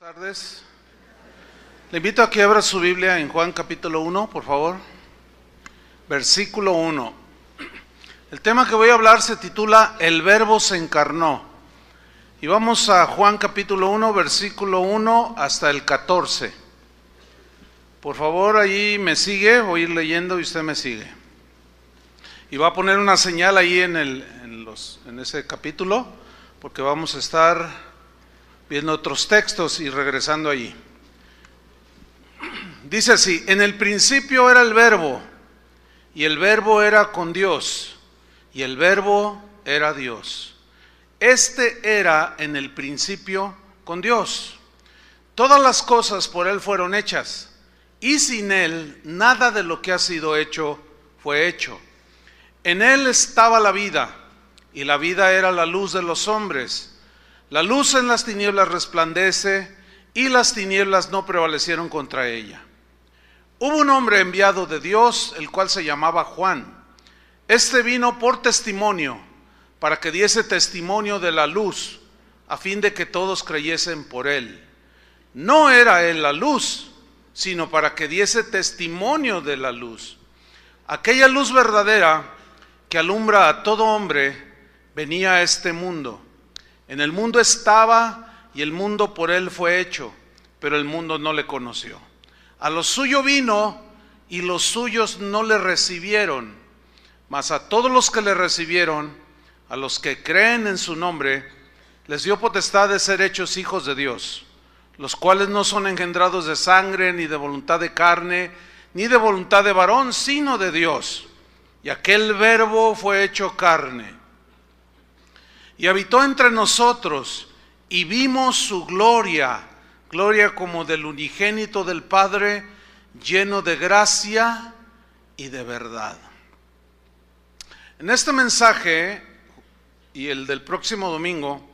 Tardes. Le invito a que abra su Biblia en Juan capítulo 1, por favor. Versículo 1. El tema que voy a hablar se titula El verbo se encarnó. Y vamos a Juan capítulo 1, versículo 1 hasta el 14. Por favor, allí me sigue, voy a ir leyendo y usted me sigue. Y va a poner una señal ahí en, el, en, los, en ese capítulo, porque vamos a estar viendo otros textos y regresando allí. Dice así, en el principio era el verbo, y el verbo era con Dios, y el verbo era Dios. Este era en el principio con Dios. Todas las cosas por Él fueron hechas, y sin Él nada de lo que ha sido hecho fue hecho. En Él estaba la vida, y la vida era la luz de los hombres. La luz en las tinieblas resplandece y las tinieblas no prevalecieron contra ella. Hubo un hombre enviado de Dios, el cual se llamaba Juan. Este vino por testimonio, para que diese testimonio de la luz, a fin de que todos creyesen por él. No era él la luz, sino para que diese testimonio de la luz. Aquella luz verdadera que alumbra a todo hombre venía a este mundo. En el mundo estaba y el mundo por él fue hecho, pero el mundo no le conoció. A lo suyo vino y los suyos no le recibieron, mas a todos los que le recibieron, a los que creen en su nombre, les dio potestad de ser hechos hijos de Dios, los cuales no son engendrados de sangre, ni de voluntad de carne, ni de voluntad de varón, sino de Dios. Y aquel verbo fue hecho carne y habitó entre nosotros y vimos su gloria, gloria como del unigénito del Padre, lleno de gracia y de verdad. En este mensaje y el del próximo domingo,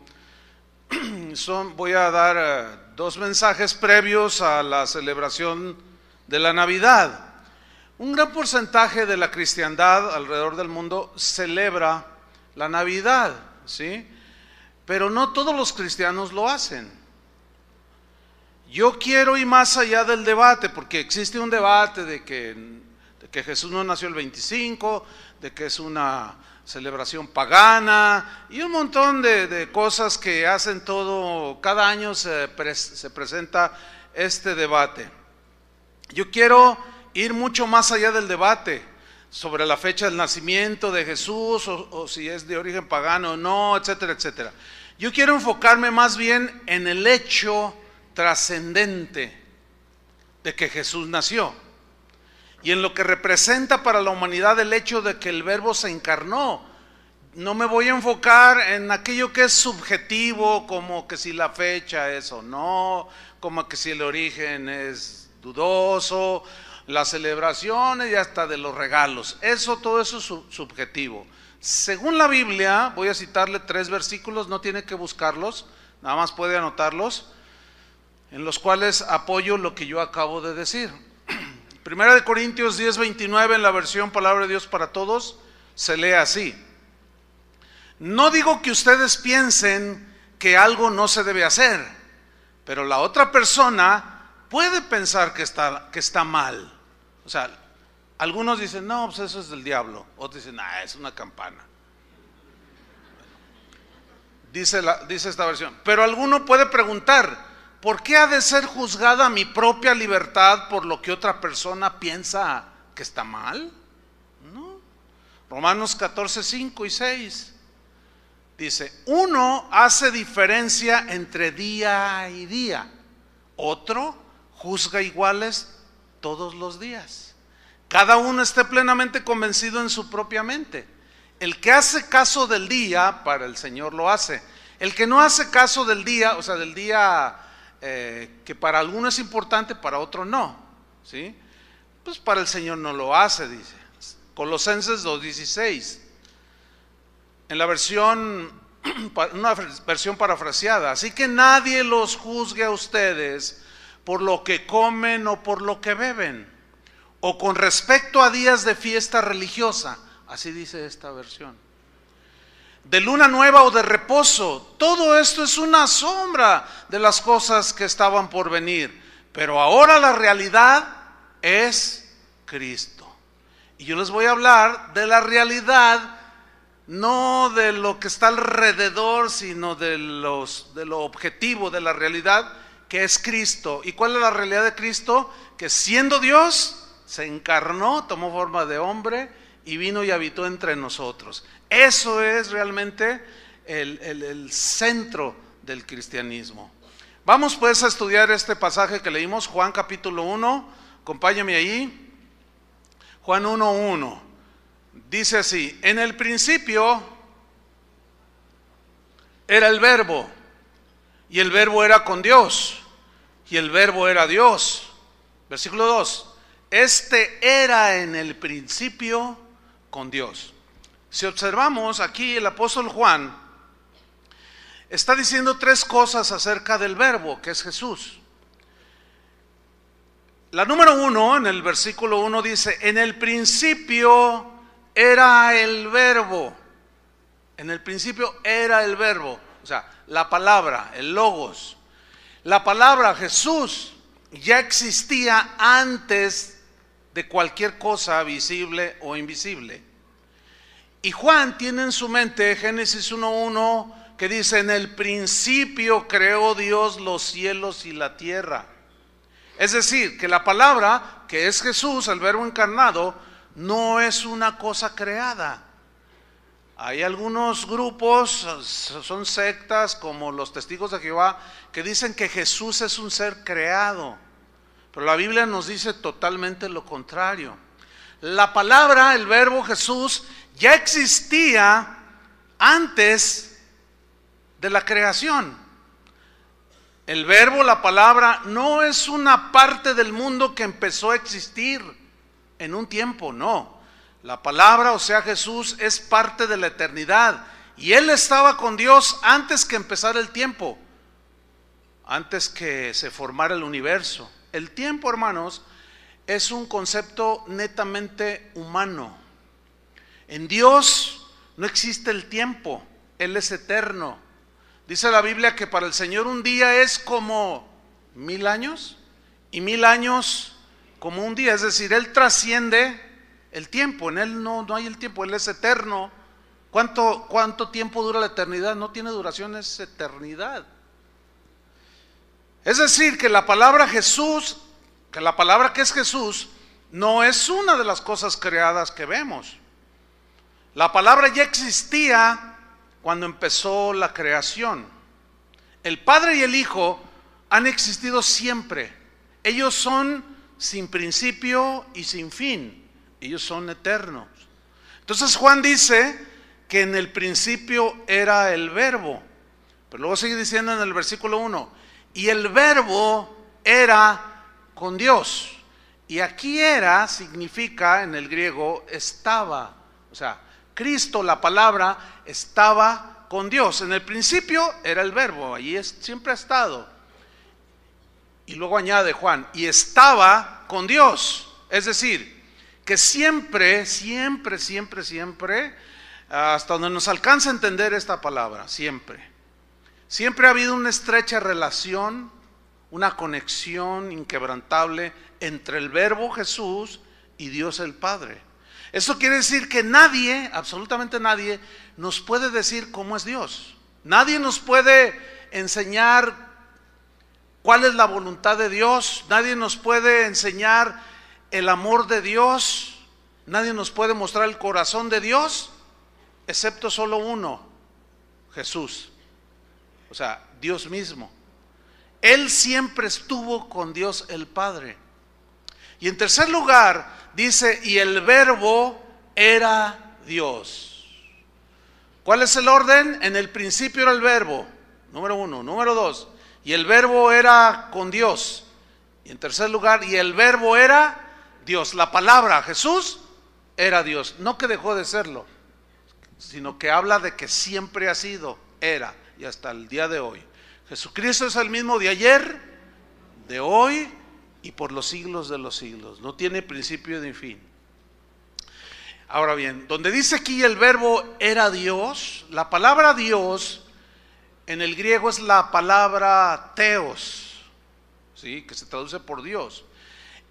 son, voy a dar eh, dos mensajes previos a la celebración de la Navidad. Un gran porcentaje de la cristiandad alrededor del mundo celebra la Navidad. ¿Sí? Pero no todos los cristianos lo hacen. Yo quiero ir más allá del debate, porque existe un debate de que, que Jesús no nació el 25, de que es una celebración pagana y un montón de, cosas que hacen todo, cada año se, se presenta este debate. Yo quiero ir mucho más allá del debate sobre la fecha del nacimiento de Jesús o, si es de origen pagano o no, etcétera, etcétera. Yo quiero enfocarme más bien en el hecho trascendente de que Jesús nació y en lo que representa para la humanidad el hecho de que el verbo se encarnó. No me voy a enfocar en aquello que es subjetivo, como que si la fecha es o no, como que si el origen es dudoso, las celebraciones y hasta de los regalos. Eso, todo eso es subjetivo. Según la Biblia, voy a citarle tres versículos, no tiene que buscarlos, nada más puede anotarlos, en los cuales apoyo lo que yo acabo de decir. Primera de Corintios 10, 29 en la versión Palabra de Dios para Todos, se lee así. No digo que ustedes piensen que algo no se debe hacer, pero la otra persona puede pensar que está, que está mal. O sea, algunos dicen, no, pues eso es del diablo. Otros dicen, ah, es una campana. Dice, la, dice esta versión. Pero alguno puede preguntar, ¿por qué ha de ser juzgada mi propia libertad por lo que otra persona piensa que está mal? No. Romanos 14, 5 y 6. Dice, uno hace diferencia entre día y día, otro juzga iguales todos los días. Cada uno esté plenamente convencido en su propia mente. El que hace caso del día, para el Señor lo hace. El que no hace caso del día, o sea, del día eh, que para alguno es importante, para otro no. ¿sí? Pues para el Señor no lo hace, dice. Colosenses 2.16. En la versión, una versión parafraseada. Así que nadie los juzgue a ustedes por lo que comen o por lo que beben, o con respecto a días de fiesta religiosa, así dice esta versión. de luna nueva o de reposo. Todo esto es una sombra de las cosas que estaban por venir. Pero ahora la realidad es Cristo. Y yo les voy a hablar de la realidad, no de lo que está alrededor, sino de, los, de lo objetivo de la realidad, que es Cristo. ¿Y cuál es la realidad de Cristo? Que siendo Dios, se encarnó, tomó forma de hombre y vino y habitó entre nosotros. Eso es realmente el, el centro del cristianismo. Vamos pues a estudiar este pasaje que leímos, Juan capítulo 1, acompáñame ahí. Juan 1.1. Dice así, en el principio era el verbo, y el verbo era con Dios, y el verbo era Dios. Versículo 2, este era en el principio con Dios. Si observamos aquí el apóstol Juan, está diciendo tres cosas acerca del verbo, que es Jesús. La número uno, en el versículo uno dice, en el principio era el verbo. En el principio era el verbo, o sea, la palabra, el logos. La palabra Jesús ya existía antes de cualquier cosa visible o invisible. Y Juan tiene en su mente Génesis 1.1 que dice, en el principio creó Dios los cielos y la tierra. Es decir, que la palabra, que es Jesús, el verbo encarnado, no es una cosa creada. Hay algunos grupos, son sectas como los testigos de Jehová, que dicen que Jesús es un ser creado. Pero la Biblia nos dice totalmente lo contrario. La palabra, el verbo Jesús, ya existía antes de la creación. El verbo, la palabra, no es una parte del mundo que empezó a existir en un tiempo, no. La palabra, o sea, Jesús, es parte de la eternidad. Y Él estaba con Dios antes que empezara el tiempo, antes que se formara el universo. El tiempo, hermanos, es un concepto netamente humano. En Dios no existe el tiempo, Él es eterno. Dice la Biblia que para el Señor un día es como mil años y mil años como un día. Es decir, Él trasciende el tiempo. En Él no, no hay el tiempo, Él es eterno. ¿Cuánto, ¿Cuánto tiempo dura la eternidad? No tiene duración, es eternidad. Es decir, que la palabra Jesús, que la palabra que es Jesús, no es una de las cosas creadas que vemos. La palabra ya existía cuando empezó la creación. El Padre y el Hijo han existido siempre. Ellos son sin principio y sin fin. Ellos son eternos. Entonces Juan dice que en el principio era el verbo. Pero luego sigue diciendo en el versículo 1, y el verbo era con Dios. Y aquí era significa en el griego estaba. O sea, Cristo, la palabra, estaba con Dios. En el principio era el verbo, allí siempre ha estado. Y luego añade Juan, y estaba con Dios. Es decir, que siempre, siempre, siempre, siempre, hasta donde nos alcanza a entender esta palabra, siempre. Siempre ha habido una estrecha relación, una conexión inquebrantable entre el verbo Jesús y Dios el Padre. Eso quiere decir que nadie, absolutamente nadie, nos puede decir cómo es Dios. Nadie nos puede enseñar cuál es la voluntad de Dios. Nadie nos puede enseñar el amor de Dios. Nadie nos puede mostrar el corazón de Dios, excepto solo uno, Jesús. O sea, Dios mismo. Él siempre estuvo con Dios el Padre. Y en tercer lugar, dice, y el verbo era Dios. ¿Cuál es el orden? En el principio era el verbo, número uno. Número dos, y el verbo era con Dios. Y en tercer lugar, y el verbo era Dios. La palabra Jesús era Dios. No que dejó de serlo, sino que habla de que siempre ha sido, era y hasta el día de hoy. Jesucristo es el mismo de ayer, de hoy y por los siglos de los siglos. No tiene principio ni fin. Ahora bien, donde dice aquí el verbo era Dios, la palabra Dios en el griego es la palabra teos, ¿sí? que se traduce por Dios.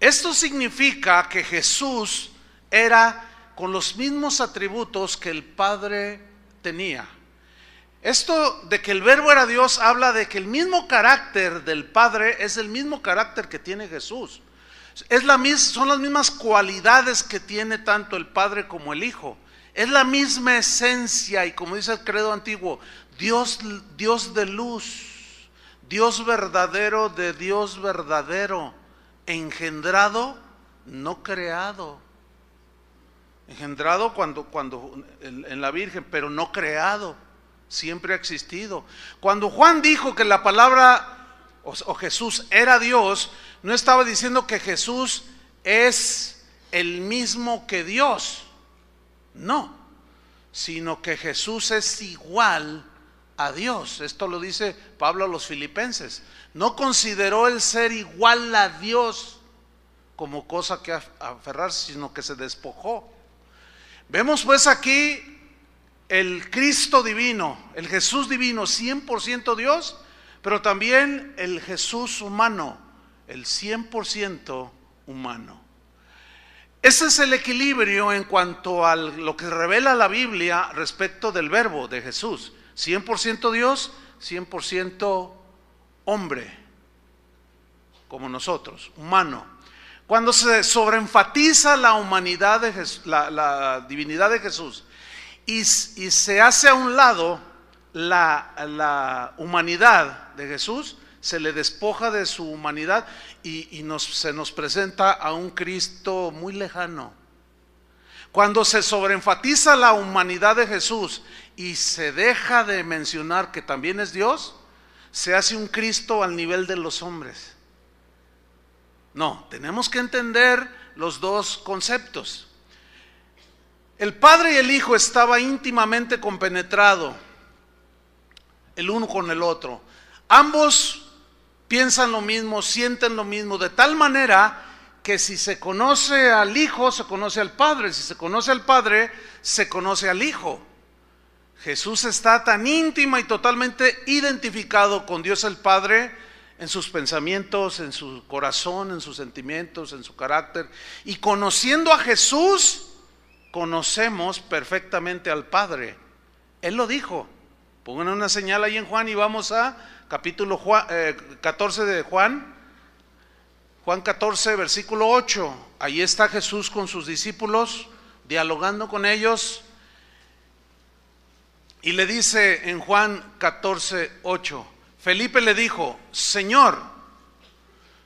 Esto significa que Jesús era con los mismos atributos que el Padre tenía. Esto de que el verbo era Dios habla de que el mismo carácter del Padre es el mismo carácter que tiene Jesús. Es la son las mismas cualidades que tiene tanto el Padre como el Hijo. Es la misma esencia y como dice el credo antiguo, Dios, Dios de luz, Dios verdadero de Dios verdadero, engendrado, no creado. Engendrado cuando, cuando en la Virgen, pero no creado, siempre ha existido. Cuando Juan dijo que la palabra o, Jesús era Dios, no estaba diciendo que Jesús es el mismo que Dios. No, sino que Jesús es igual a Dios. Esto lo dice Pablo a los filipenses. No consideró el ser igual a Dios como cosa que aferrarse, sino que se despojó. Vemos pues aquí el Cristo divino, el Jesús divino, 100% Dios pero también el Jesús humano, el 100% humano. Ese es el equilibrio en cuanto a lo que revela la Biblia respecto del verbo de Jesús. 100% Dios, 100% hombre, como nosotros, humano. Cuando se sobreenfatiza la humanidad de Jesús, la, divinidad de Jesús y, y se hace a un lado la, humanidad de Jesús, se le despoja de su humanidad y, se nos presenta a un Cristo muy lejano. Cuando se sobreenfatiza la humanidad de Jesús y se deja de mencionar que también es Dios, se hace un Cristo al nivel de los hombres. No, tenemos que entender los dos conceptos. El Padre y el Hijo estaba íntimamente compenetrado el uno con el otro. Ambos piensan lo mismo, sienten lo mismo, de tal manera que si se conoce al Hijo, se conoce al Padre, si se conoce al Padre, se conoce al Hijo. Jesús está tan íntima y totalmente identificado con Dios el Padre en sus pensamientos, en su corazón, en sus sentimientos, en su carácter. Y conociendo a Jesús, conocemos perfectamente al Padre. Él lo dijo. Pongan una señal ahí en Juan y vamos a capítulo 14 eh, de Juan. Juan 14, versículo 8. Ahí está Jesús con sus discípulos, dialogando con ellos. Y le dice en Juan 14, 8, Felipe le dijo, Señor,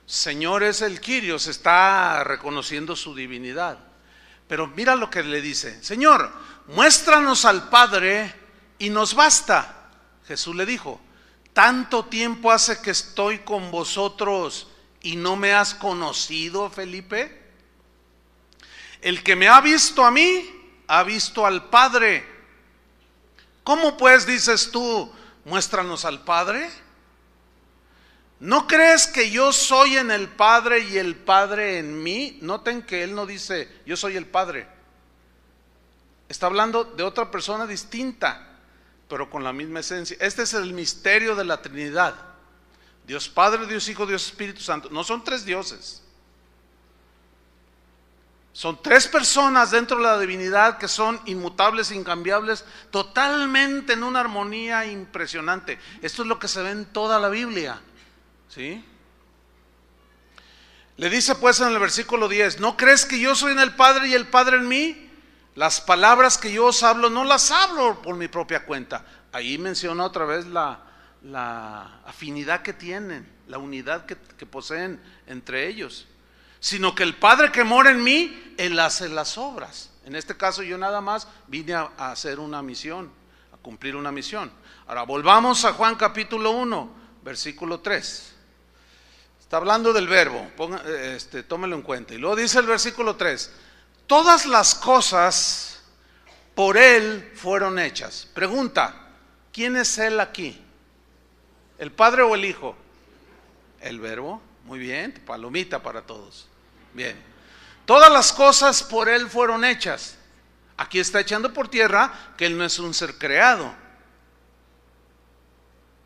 Señor es el se está reconociendo su divinidad. Pero mira lo que le dice, Señor, muéstranos al Padre y nos basta. Jesús le dijo, tanto tiempo hace que estoy con vosotros y no me has conocido, Felipe. El que me ha visto a mí, ha visto al Padre. ¿Cómo pues dices tú, muéstranos al Padre? ¿No crees que yo soy en el Padre y el Padre en mí? Noten que Él no dice, yo soy el Padre. Está hablando de otra persona distinta pero con la misma esencia. Este es el misterio de la Trinidad. Dios Padre, Dios Hijo, Dios Espíritu Santo. No son tres dioses. Son tres personas dentro de la divinidad que son inmutables, incambiables, totalmente en una armonía impresionante. Esto es lo que se ve en toda la Biblia. ¿Sí? Le dice pues en el versículo 10, ¿no crees que yo soy en el Padre y el Padre en mí? Las palabras que yo os hablo no las hablo por mi propia cuenta. Ahí menciona otra vez la, afinidad que tienen, la unidad que, que poseen entre ellos. Sino que el Padre que mora en mí, Él hace las obras. En este caso yo nada más vine a, hacer una misión, a cumplir una misión. Ahora volvamos a Juan capítulo 1, versículo 3. Está hablando del verbo, este, tómelo en cuenta. Y luego dice el versículo 3, Todas las cosas por Él fueron hechas. Pregunta, ¿quién es Él aquí? ¿El Padre o el Hijo? El Verbo. Muy bien, palomita para todos. Bien. Todas las cosas por Él fueron hechas. Aquí está echando por tierra que Él no es un ser creado.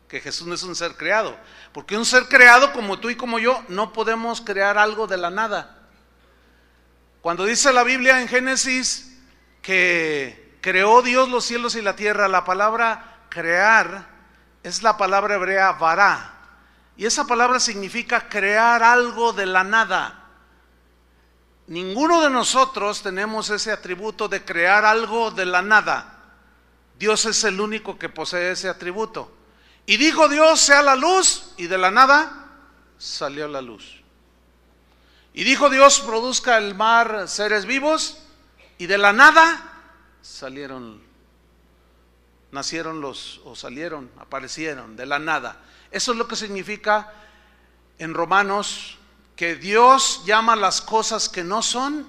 Que Jesús no es un ser creado. Porque un ser creado como tú y como yo no podemos crear algo de la nada. Cuando dice la Biblia en Génesis que creó Dios los cielos y la tierra, la palabra crear es la palabra hebrea vará. Y esa palabra significa crear algo de la nada. Ninguno de nosotros tenemos ese atributo de crear algo de la nada. Dios es el único que posee ese atributo. Y dijo Dios, sea la luz, y de la nada salió la luz. Y dijo Dios, produzca el mar seres vivos, y de la nada salieron, nacieron los, o salieron, aparecieron, de la nada. Eso es lo que significa en Romanos que Dios llama las cosas que no son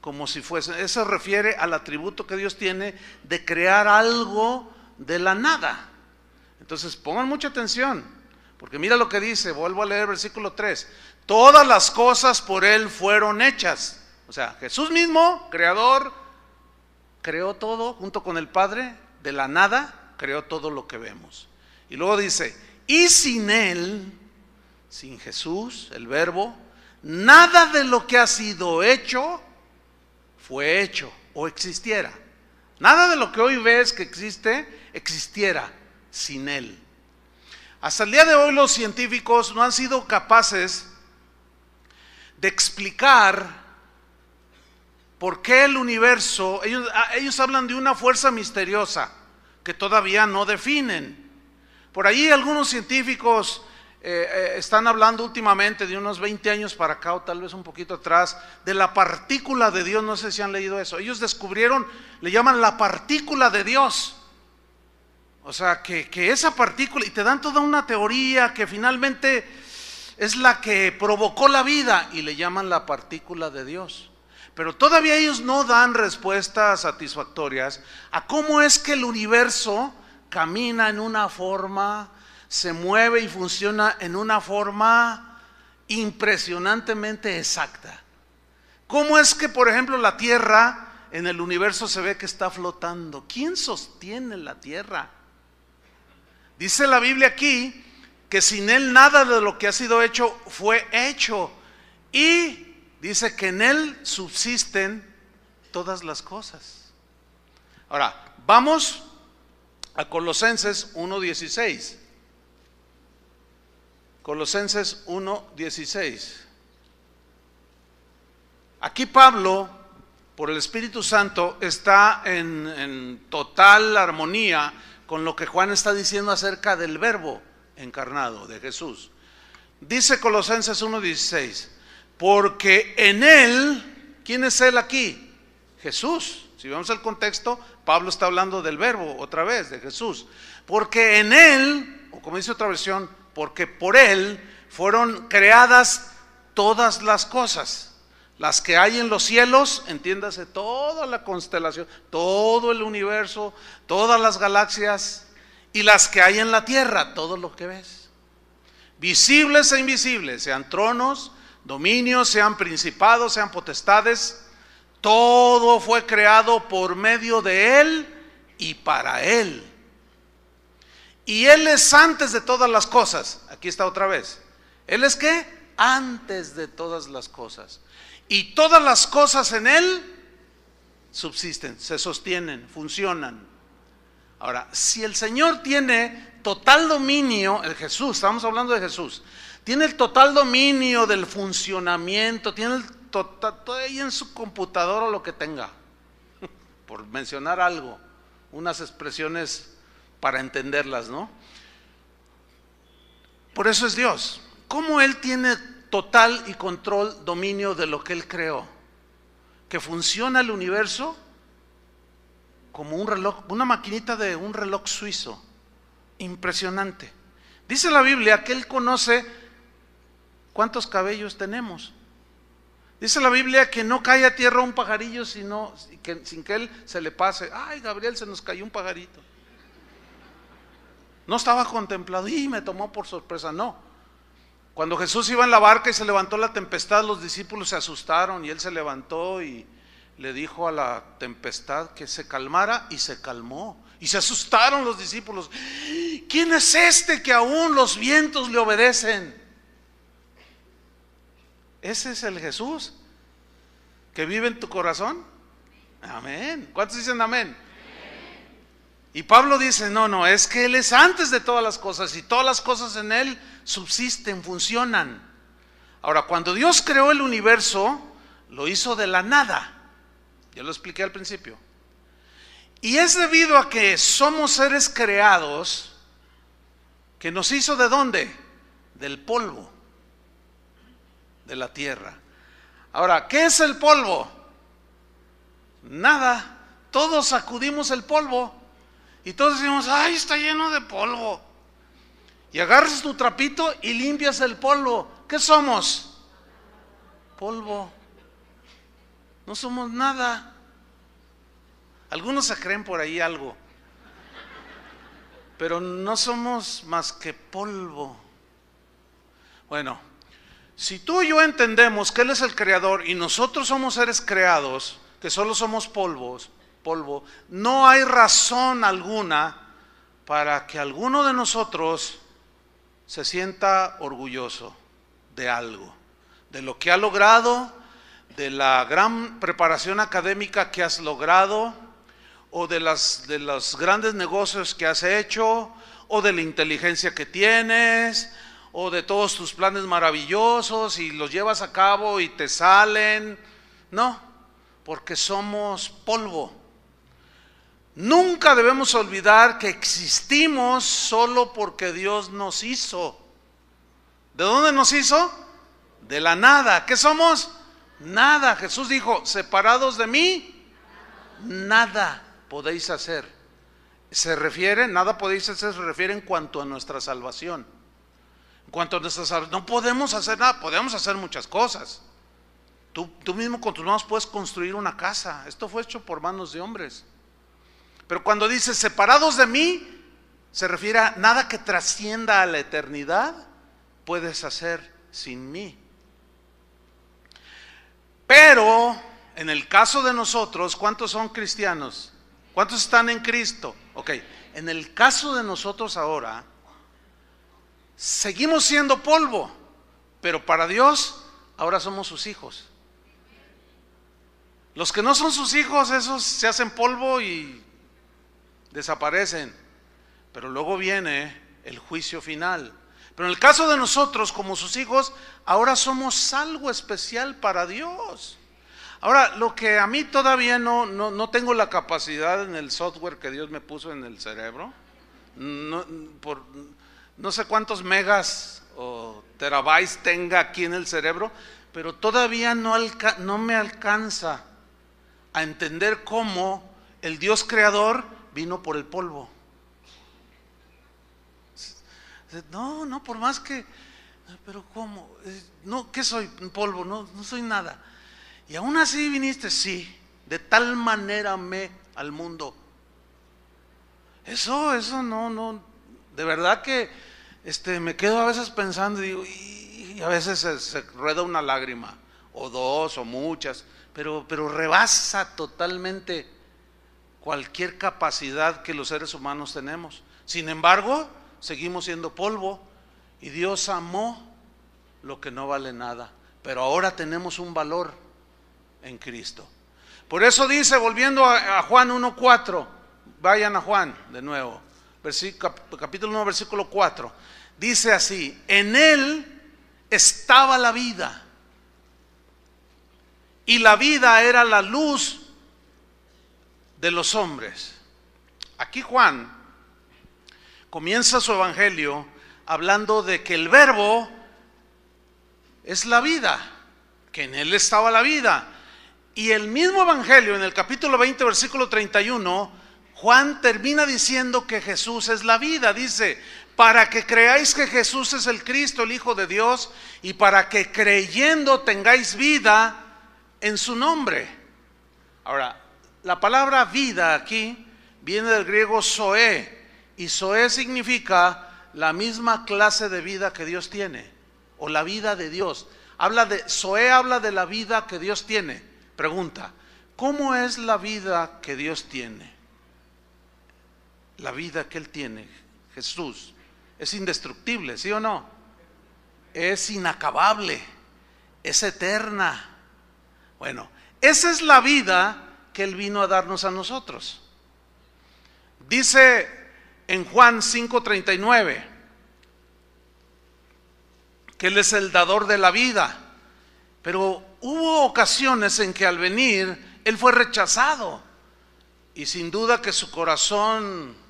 como si fuesen. Eso refiere al atributo que Dios tiene de crear algo de la nada. Entonces pongan mucha atención, porque mira lo que dice, vuelvo a leer versículo 3. Todas las cosas por Él fueron hechas. O sea, Jesús mismo, creador, creó todo junto con el Padre, de la nada, creó todo lo que vemos. Y luego dice, y sin Él, sin Jesús, el verbo, nada de lo que ha sido hecho fue hecho o existiera. Nada de lo que hoy ves que existe existiera sin Él. Hasta el día de hoy los científicos no han sido capaces de explicar por qué el universo, ellos, ah, ellos hablan de una fuerza misteriosa que todavía no definen. Por ahí algunos científicos eh, eh, están hablando últimamente de unos 20 años para acá o tal vez un poquito atrás de la partícula de Dios, no sé si han leído eso. Ellos descubrieron, le llaman la partícula de Dios. O sea, que, que esa partícula, y te dan toda una teoría que finalmente es la que provocó la vida y le llaman la partícula de Dios. Pero todavía ellos no dan respuestas satisfactorias a cómo es que el universo camina en una forma, se mueve y funciona en una forma impresionantemente exacta. ¿Cómo es que, por ejemplo, la Tierra en el universo se ve que está flotando? ¿Quién sostiene la Tierra? Dice la Biblia aquí que sin Él nada de lo que ha sido hecho fue hecho. Y dice que en Él subsisten todas las cosas. Ahora, vamos a Colosenses 1.16. Colosenses 1.16. Aquí Pablo, por el Espíritu Santo, está en, total armonía con lo que Juan está diciendo acerca del verbo encarnado de Jesús. Dice Colosenses 1.16, porque en él, ¿quién es él aquí? Jesús. Si vemos el contexto, Pablo está hablando del verbo otra vez, de Jesús. Porque en Él, o como dice otra versión, porque por Él fueron creadas todas las cosas. Las que hay en los cielos, entiéndase, toda la constelación, todo el universo, todas las galaxias, y las que hay en la tierra, todo lo que ves. Visibles e invisibles, sean tronos, dominios, sean principados, sean potestades, todo fue creado por medio de Él y para Él. Y Él es antes de todas las cosas. Aquí está otra vez. ¿Él es qué? Antes de todas las cosas. Y todas las cosas en Él subsisten, se sostienen, funcionan. Ahora, si el Señor tiene total dominio, el Jesús, estamos hablando de Jesús, tiene el total dominio del funcionamiento, tiene el todo ahí en su computadora lo que tenga, por mencionar algo, unas expresiones para entenderlas, ¿no? Por eso es Dios. ¿Cómo Él tiene total y control, dominio de lo que Él creó? Que funciona el universo como un reloj, una maquinita de un reloj suizo. Impresionante. Dice la Biblia que Él conoce cuántos cabellos tenemos. Dice la Biblia que no cae a tierra un pajarillo sino, que, sin que él se le pase. Ay, Gabriel, se nos cayó un pajarito. No estaba contemplado y me tomó por sorpresa. No. Cuando Jesús iba en la barca y se levantó la tempestad, los discípulos se asustaron y él se levantó y le dijo a la tempestad que se calmara y se calmó. Y se asustaron los discípulos. ¿Quién es este que aún los vientos le obedecen? Ese es el Jesús que vive en tu corazón. Amén. ¿Cuántos dicen amén? Y Pablo dice, no, no, es que Él es antes de todas las cosas y todas las cosas en Él subsisten, funcionan. Ahora, cuando Dios creó el universo, lo hizo de la nada. Ya lo expliqué al principio. Y es debido a que somos seres creados que nos hizo de dónde? Del polvo, de la tierra. Ahora, ¿qué es el polvo? Nada. Todos sacudimos el polvo y todos decimos, ay, está lleno de polvo. Y agarras tu trapito y limpias el polvo. ¿Qué somos? Polvo. No somos nada. Algunos se creen por ahí algo, pero no somos más que polvo. Bueno, si tú y yo entendemos que Él es el creador y nosotros somos seres creados, que solo somos polvos, polvo, no hay razón alguna para que alguno de nosotros se sienta orgulloso de algo, de lo que ha logrado, de la gran preparación académica que has logrado, o de, las, de los grandes negocios que has hecho, o de la inteligencia que tienes, o de todos tus planes maravillosos y los llevas a cabo y te salen. No, porque somos polvo. Nunca debemos olvidar que existimos solo porque Dios nos hizo. ¿De dónde nos hizo? De la nada. ¿Qué somos? Nada. Jesús dijo, separados de mí, nada podéis hacer. Se refiere, nada podéis hacer, se refiere en cuanto a nuestra salvación. En cuanto a nuestra salvación, no podemos hacer nada, podemos hacer muchas cosas. Tú, tú mismo con tus manos puedes construir una casa. Esto fue hecho por manos de hombres. Pero cuando dice separados de mí, se refiere a nada que trascienda a la eternidad, puedes hacer sin mí. Pero en el caso de nosotros, ¿cuántos son cristianos? ¿Cuántos están en Cristo? Ok, en el caso de nosotros ahora, seguimos siendo polvo, pero para Dios ahora somos sus hijos. Los que no son sus hijos, esos se hacen polvo y desaparecen. Pero luego viene el juicio final. Pero en el caso de nosotros, como sus hijos, ahora somos algo especial para Dios. Ahora, lo que a mí todavía no, no, tengo la capacidad en el software que Dios me puso en el cerebro, no, por, no sé cuántos megas o terabytes tenga aquí en el cerebro, pero todavía no, no me alcanza a entender cómo el Dios creador vino por el polvo. No, no, por más que, pero ¿cómo? No, ¿qué soy? Polvo, no, no soy nada. Y aún así viniste, sí, de tal manera me al mundo. Eso, eso no, no, de verdad que este, me quedo a veces pensando y, digo, y a veces se, rueda una lágrima, o dos, o muchas, pero, pero rebasa totalmente cualquier capacidad que los seres humanos tenemos. Sin embargo, seguimos siendo polvo y Dios amó lo que no vale nada, pero ahora tenemos un valor en Cristo. Por eso dice, volviendo a, Juan 1.4, vayan a Juan de nuevo, capítulo 1, versículo 4, dice así, en él estaba la vida y la vida era la luz de los hombres. Aquí Juan comienza su evangelio hablando de que el verbo es la vida, que en él estaba la vida. Y el mismo Evangelio, en el capítulo 20, versículo 31, Juan termina diciendo que Jesús es la vida. Dice, para que creáis que Jesús es el Cristo, el Hijo de Dios, y para que creyendo tengáis vida en su nombre. Ahora, la palabra vida aquí viene del griego zoe, y zoe significa la misma clase de vida que Dios tiene, o la vida de Dios. Habla de, habla de la vida que Dios tiene. Pregunta, ¿Cómo es la vida que Dios tiene? La vida que Él tiene, Jesús, es indestructible, ¿sí o no? Es inacabable, es eterna. Bueno, esa es la vida que Él vino a darnos a nosotros. Dice en Juan 5:39 que Él es el dador de la vida, pero hubo ocasiones en que al venir Él fue rechazado y sin duda que su corazón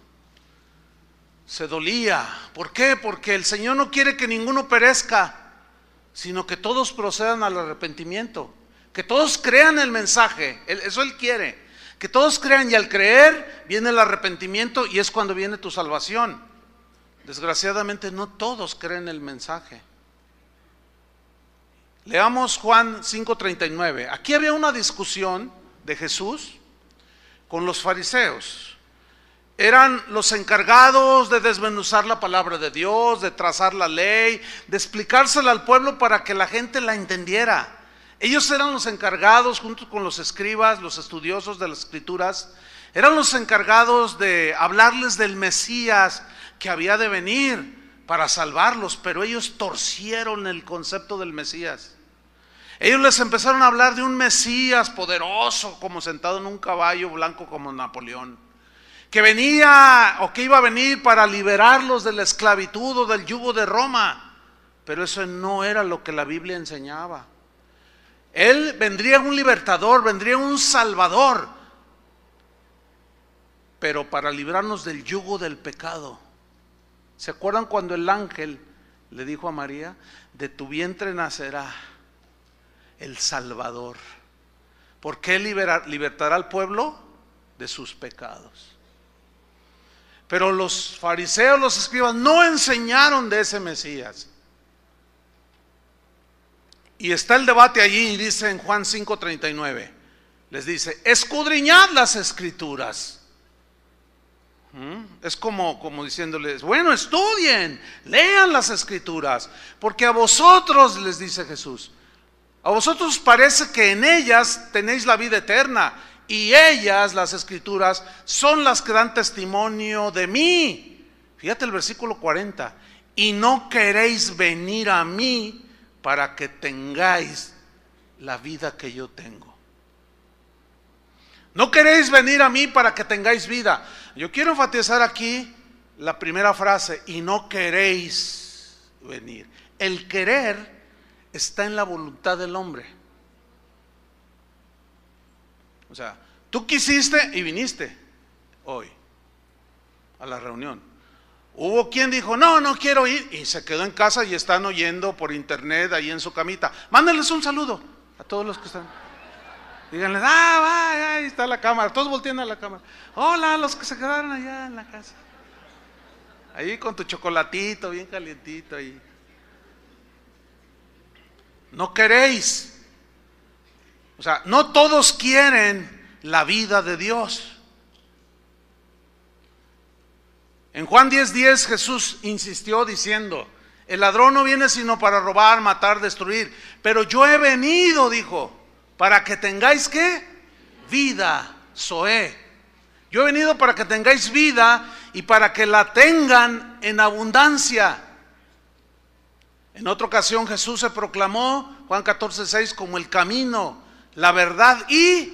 se dolía. ¿Por qué? Porque el Señor no quiere que ninguno perezca, sino que todos procedan al arrepentimiento, que todos crean el mensaje, eso Él quiere. Que todos crean y al creer viene el arrepentimiento y es cuando viene tu salvación. Desgraciadamente no todos creen el mensaje. Leamos Juan 5:39. Aquí había una discusión de Jesús con los fariseos. Eran los encargados de desmenuzar la palabra de Dios, de trazar la ley, de explicársela al pueblo para que la gente la entendiera. Ellos eran los encargados, junto con los escribas, los estudiosos de las escrituras, eran los encargados de hablarles del Mesías que había de venir para salvarlos, pero ellos torcieron el concepto del Mesías. Ellos les empezaron a hablar de un Mesías poderoso, como sentado en un caballo blanco como Napoleón, que venía o que iba a venir para liberarlos de la esclavitud o del yugo de Roma, pero eso no era lo que la Biblia enseñaba. Él vendría un libertador, vendría un salvador, pero para librarnos del yugo del pecado. ¿Se acuerdan cuando el ángel le dijo a María, de tu vientre nacerá el Salvador? ¿Por qué libertará al pueblo de sus pecados? Pero los fariseos, los escribas, no enseñaron de ese Mesías. Y está el debate allí y dice en Juan 5:39, les dice, escudriñad las escrituras. ¿Mm? Es como, como diciéndoles, bueno, estudien, lean las escrituras, porque a vosotros, les dice Jesús, a vosotros parece que en ellas tenéis la vida eterna y ellas, las escrituras, son las que dan testimonio de mí. Fíjate el versículo 40, y no queréis venir a mí para que tengáis la vida que yo tengo. No queréis venir a mí para que tengáis vida. Yo quiero enfatizar aquí la primera frase, y no queréis venir. El querer está en la voluntad del hombre. O sea, tú quisiste y viniste hoy a la reunión. Hubo quien dijo, no, no quiero ir, y se quedó en casa y están oyendo por internet ahí en su camita. Mándenles un saludo a todos los que están. Díganles, ah, va, ahí está la cámara, todos volteando a la cámara. Hola, a los que se quedaron allá en la casa. Ahí con tu chocolatito bien calientito ahí. No queréis. O sea, no todos quieren la vida de Dios. En Juan 10:10 10, Jesús insistió diciendo, el ladrón no viene sino para robar, matar, destruir, pero yo he venido, dijo, para que tengáis qué? Vida, Zoé. Yo he venido para que tengáis vida y para que la tengan en abundancia. En otra ocasión Jesús se proclamó, Juan 14:6, como el camino, la verdad y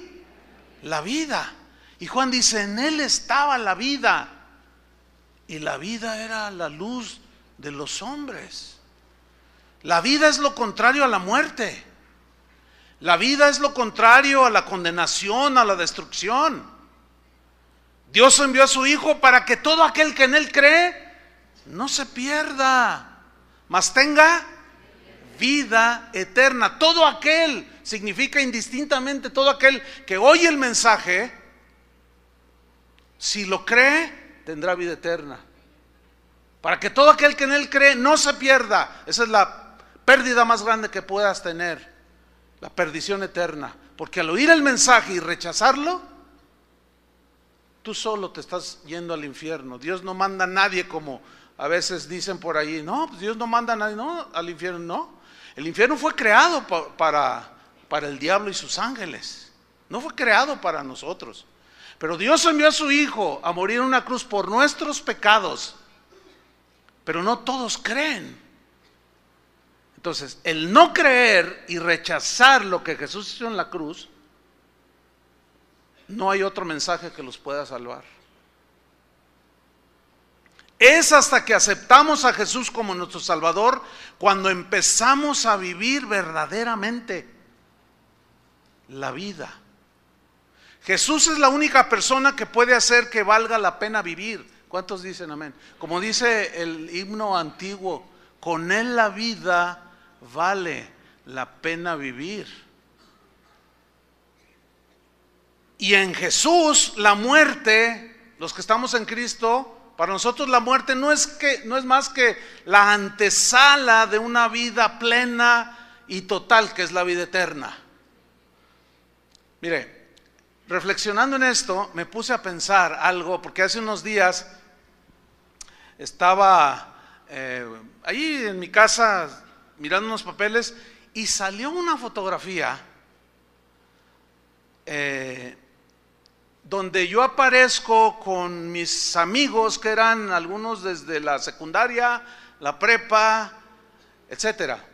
la vida. Y Juan dice, en él estaba la vida y la vida era la luz de los hombres. La vida es lo contrario a la muerte. La vida es lo contrario a la condenación, a la destrucción. Dios envió a su Hijo para que todo aquel que en Él cree no se pierda, mas tenga vida eterna. Todo aquel significa indistintamente todo aquel que oye el mensaje, si lo cree, tendrá vida eterna. Para que todo aquel que en Él cree no se pierda. Esa es la pérdida más grande que puedas tener. La perdición eterna. Porque al oír el mensaje y rechazarlo, tú solo te estás yendo al infierno. Dios no manda a nadie como a veces dicen por ahí. No, pues Dios no manda a nadie. No, al infierno no. El infierno fue creado para, para el diablo y sus ángeles. no fue creado para nosotros. Pero Dios envió a su Hijo a morir en una cruz por nuestros pecados. Pero no todos creen. Entonces, el no creer y rechazar lo que Jesús hizo en la cruz, no hay otro mensaje que los pueda salvar. Es hasta que aceptamos a Jesús como nuestro Salvador cuando empezamos a vivir verdaderamente la vida. Jesús es la única persona que puede hacer que valga la pena vivir. ¿Cuántos dicen amén? Como dice el himno antiguo, con Él la vida vale la pena vivir. Y en Jesús la muerte, los que estamos en Cristo, para nosotros la muerte no es que no es más que la antesala de una vida plena y total que es la vida eterna. Mire, reflexionando en esto, me puse a pensar algo, porque hace unos días estaba eh, ahí en mi casa mirando unos papeles y salió una fotografía eh, donde yo aparezco con mis amigos que eran algunos desde la secundaria, la prepa, etcétera.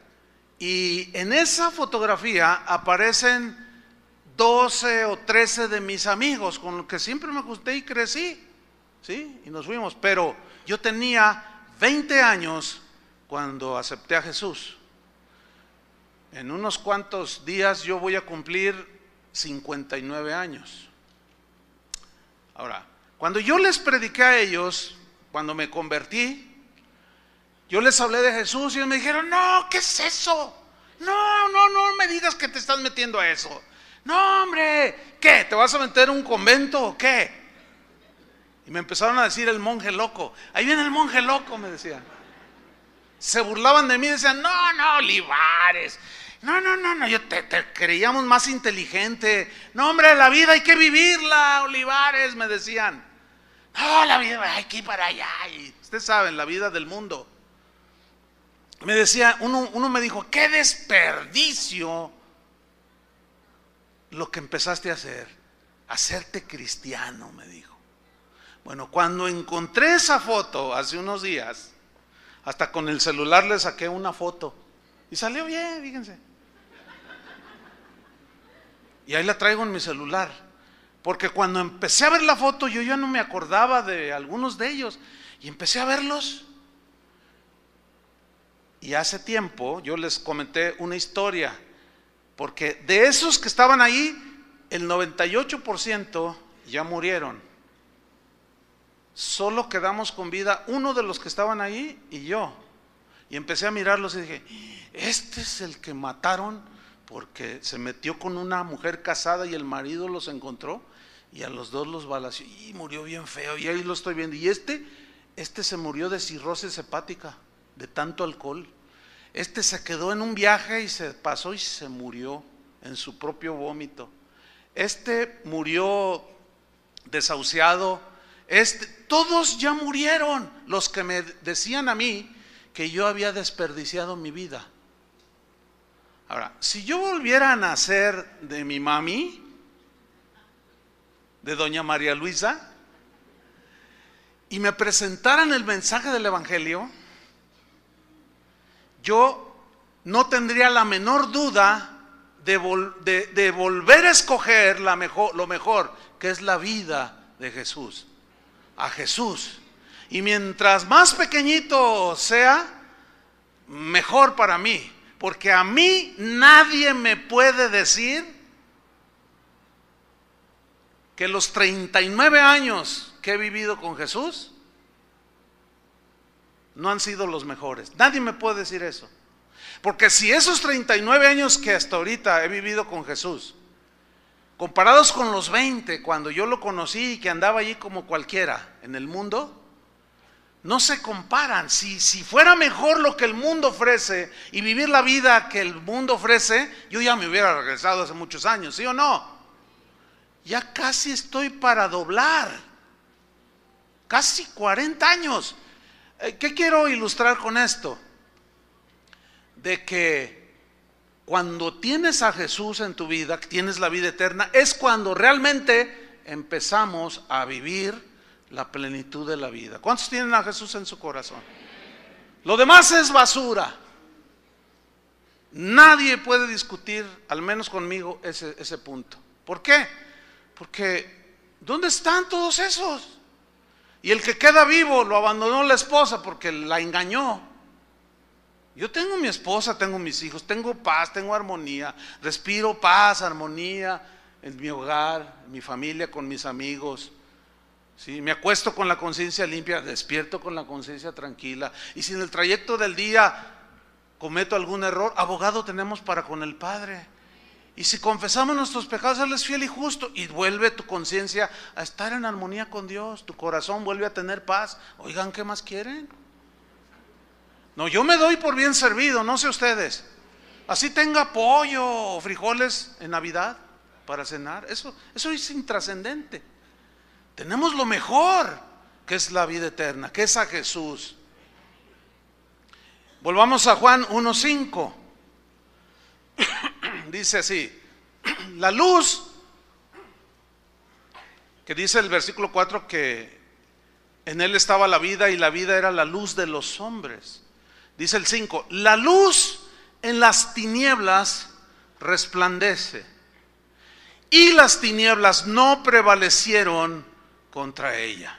Y en esa fotografía aparecen 12 o 13 de mis amigos con los que siempre me gusté y crecí. ¿Sí? Y nos fuimos. Pero yo tenía 20 años cuando acepté a Jesús. En unos cuantos días yo voy a cumplir 59 años. Ahora, cuando yo les prediqué a ellos, cuando me convertí, yo les hablé de Jesús y ellos me dijeron, no, ¿qué es eso? No, no, no me digas que te estás metiendo a eso. No, hombre, ¿qué? ¿Te vas a meter en un convento o qué? Y me empezaron a decir el monje loco. Ahí viene el monje loco, me decían. Se burlaban de mí decían, no, no, Olivares, no, no, no, no, yo te, creíamos más inteligente. No, hombre, la vida hay que vivirla, Olivares, me decían. No, la vida ir para allá. Y ustedes saben, la vida del mundo. Me decía, uno, uno me dijo, qué desperdicio lo que empezaste a hacer. Hacerte cristiano, me dijo. Bueno, cuando encontré esa foto hace unos días, hasta con el celular le saqué una foto. Y salió bien, fíjense. Y ahí la traigo en mi celular. Porque cuando empecé a ver la foto, yo ya no me acordaba de algunos de ellos. Y empecé a verlos. Y hace tiempo yo les comenté una historia. Porque de esos que estaban ahí, el 98% ya murieron. Solo quedamos con vida uno de los que estaban ahí y yo. Y empecé a mirarlos y dije, este es el que mataron porque se metió con una mujer casada y el marido los encontró y a los dos los balació y murió bien feo y ahí lo estoy viendo. Y este, este se murió de cirrosis hepática, de tanto alcohol. Este se quedó en un viaje y se pasó y se murió en su propio vómito. Este murió desahuciado. Este, todos ya murieron los que me decían a mí que yo había desperdiciado mi vida. Ahora, si yo volviera a nacer de mi mami, de doña María Luisa, y me presentaran el mensaje del Evangelio, yo no tendría la menor duda de, volver a escoger lo mejor, que es la vida de Jesús, a Jesús. Y mientras más pequeñito sea, mejor para mí. Porque a mí nadie me puede decir que los 39 años que he vivido con Jesús no han sido los mejores. Nadie me puede decir eso. Porque si esos 39 años que hasta ahorita he vivido con Jesús, comparados con los 20 cuando yo lo conocí y que andaba allí como cualquiera en el mundo, no se comparan. Si, si fuera mejor lo que el mundo ofrece y vivir la vida que el mundo ofrece, yo ya me hubiera regresado hace muchos años, ¿sí o no? Ya casi estoy para doblar. Casi 40 años. Eh, ¿Qué quiero ilustrar con esto? De que cuando tienes a Jesús en tu vida, tienes la vida eterna, es cuando realmente empezamos a vivir la plenitud de la vida. ¿Cuántos tienen a Jesús en su corazón? Lo demás es basura. Nadie puede discutir, al menos conmigo, ese, ese punto. ¿Por qué? Porque ¿dónde están todos esos? Y el que queda vivo lo abandonó la esposa porque la engañó. Yo tengo mi esposa, tengo mis hijos, tengo paz, tengo armonía, respiro paz, armonía en mi hogar, en mi familia, con mis amigos. ¿sí? Me acuesto con la conciencia limpia, despierto con la conciencia tranquila. Y si en el trayecto del día cometo algún error, abogado tenemos para con el Padre. Y si confesamos nuestros pecados, Él es fiel y justo. Y vuelve tu conciencia a estar en armonía con Dios. Tu corazón vuelve a tener paz. Oigan, ¿qué más quieren? No, yo me doy por bien servido, no sé ustedes. Así tenga pollo o frijoles en Navidad para cenar. Eso, eso es intrascendente. Tenemos lo mejor, que es la vida eterna, que es a Jesús. Volvamos a Juan 1.5. dice así, la luz, que dice el versículo 4 que en él estaba la vida y la vida era la luz de los hombres. Dice el 5, la luz en las tinieblas resplandece y las tinieblas no prevalecieron contra ella.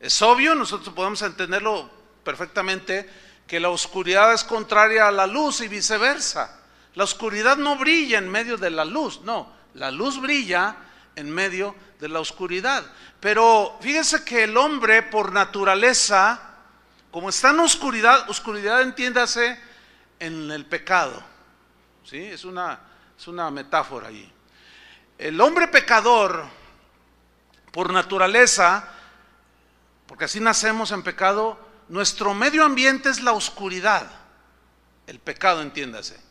Es obvio, nosotros podemos entenderlo perfectamente, que la oscuridad es contraria a la luz y viceversa. La oscuridad no brilla en medio de la luz, no, la luz brilla en medio de la oscuridad. Pero fíjense que el hombre por naturaleza como está en oscuridad, oscuridad entiéndase en el pecado. ¿Sí? Es una, es una metáfora ahí. El hombre pecador, por naturaleza, porque así nacemos en pecado, nuestro medio ambiente es la oscuridad. El pecado, entiéndase.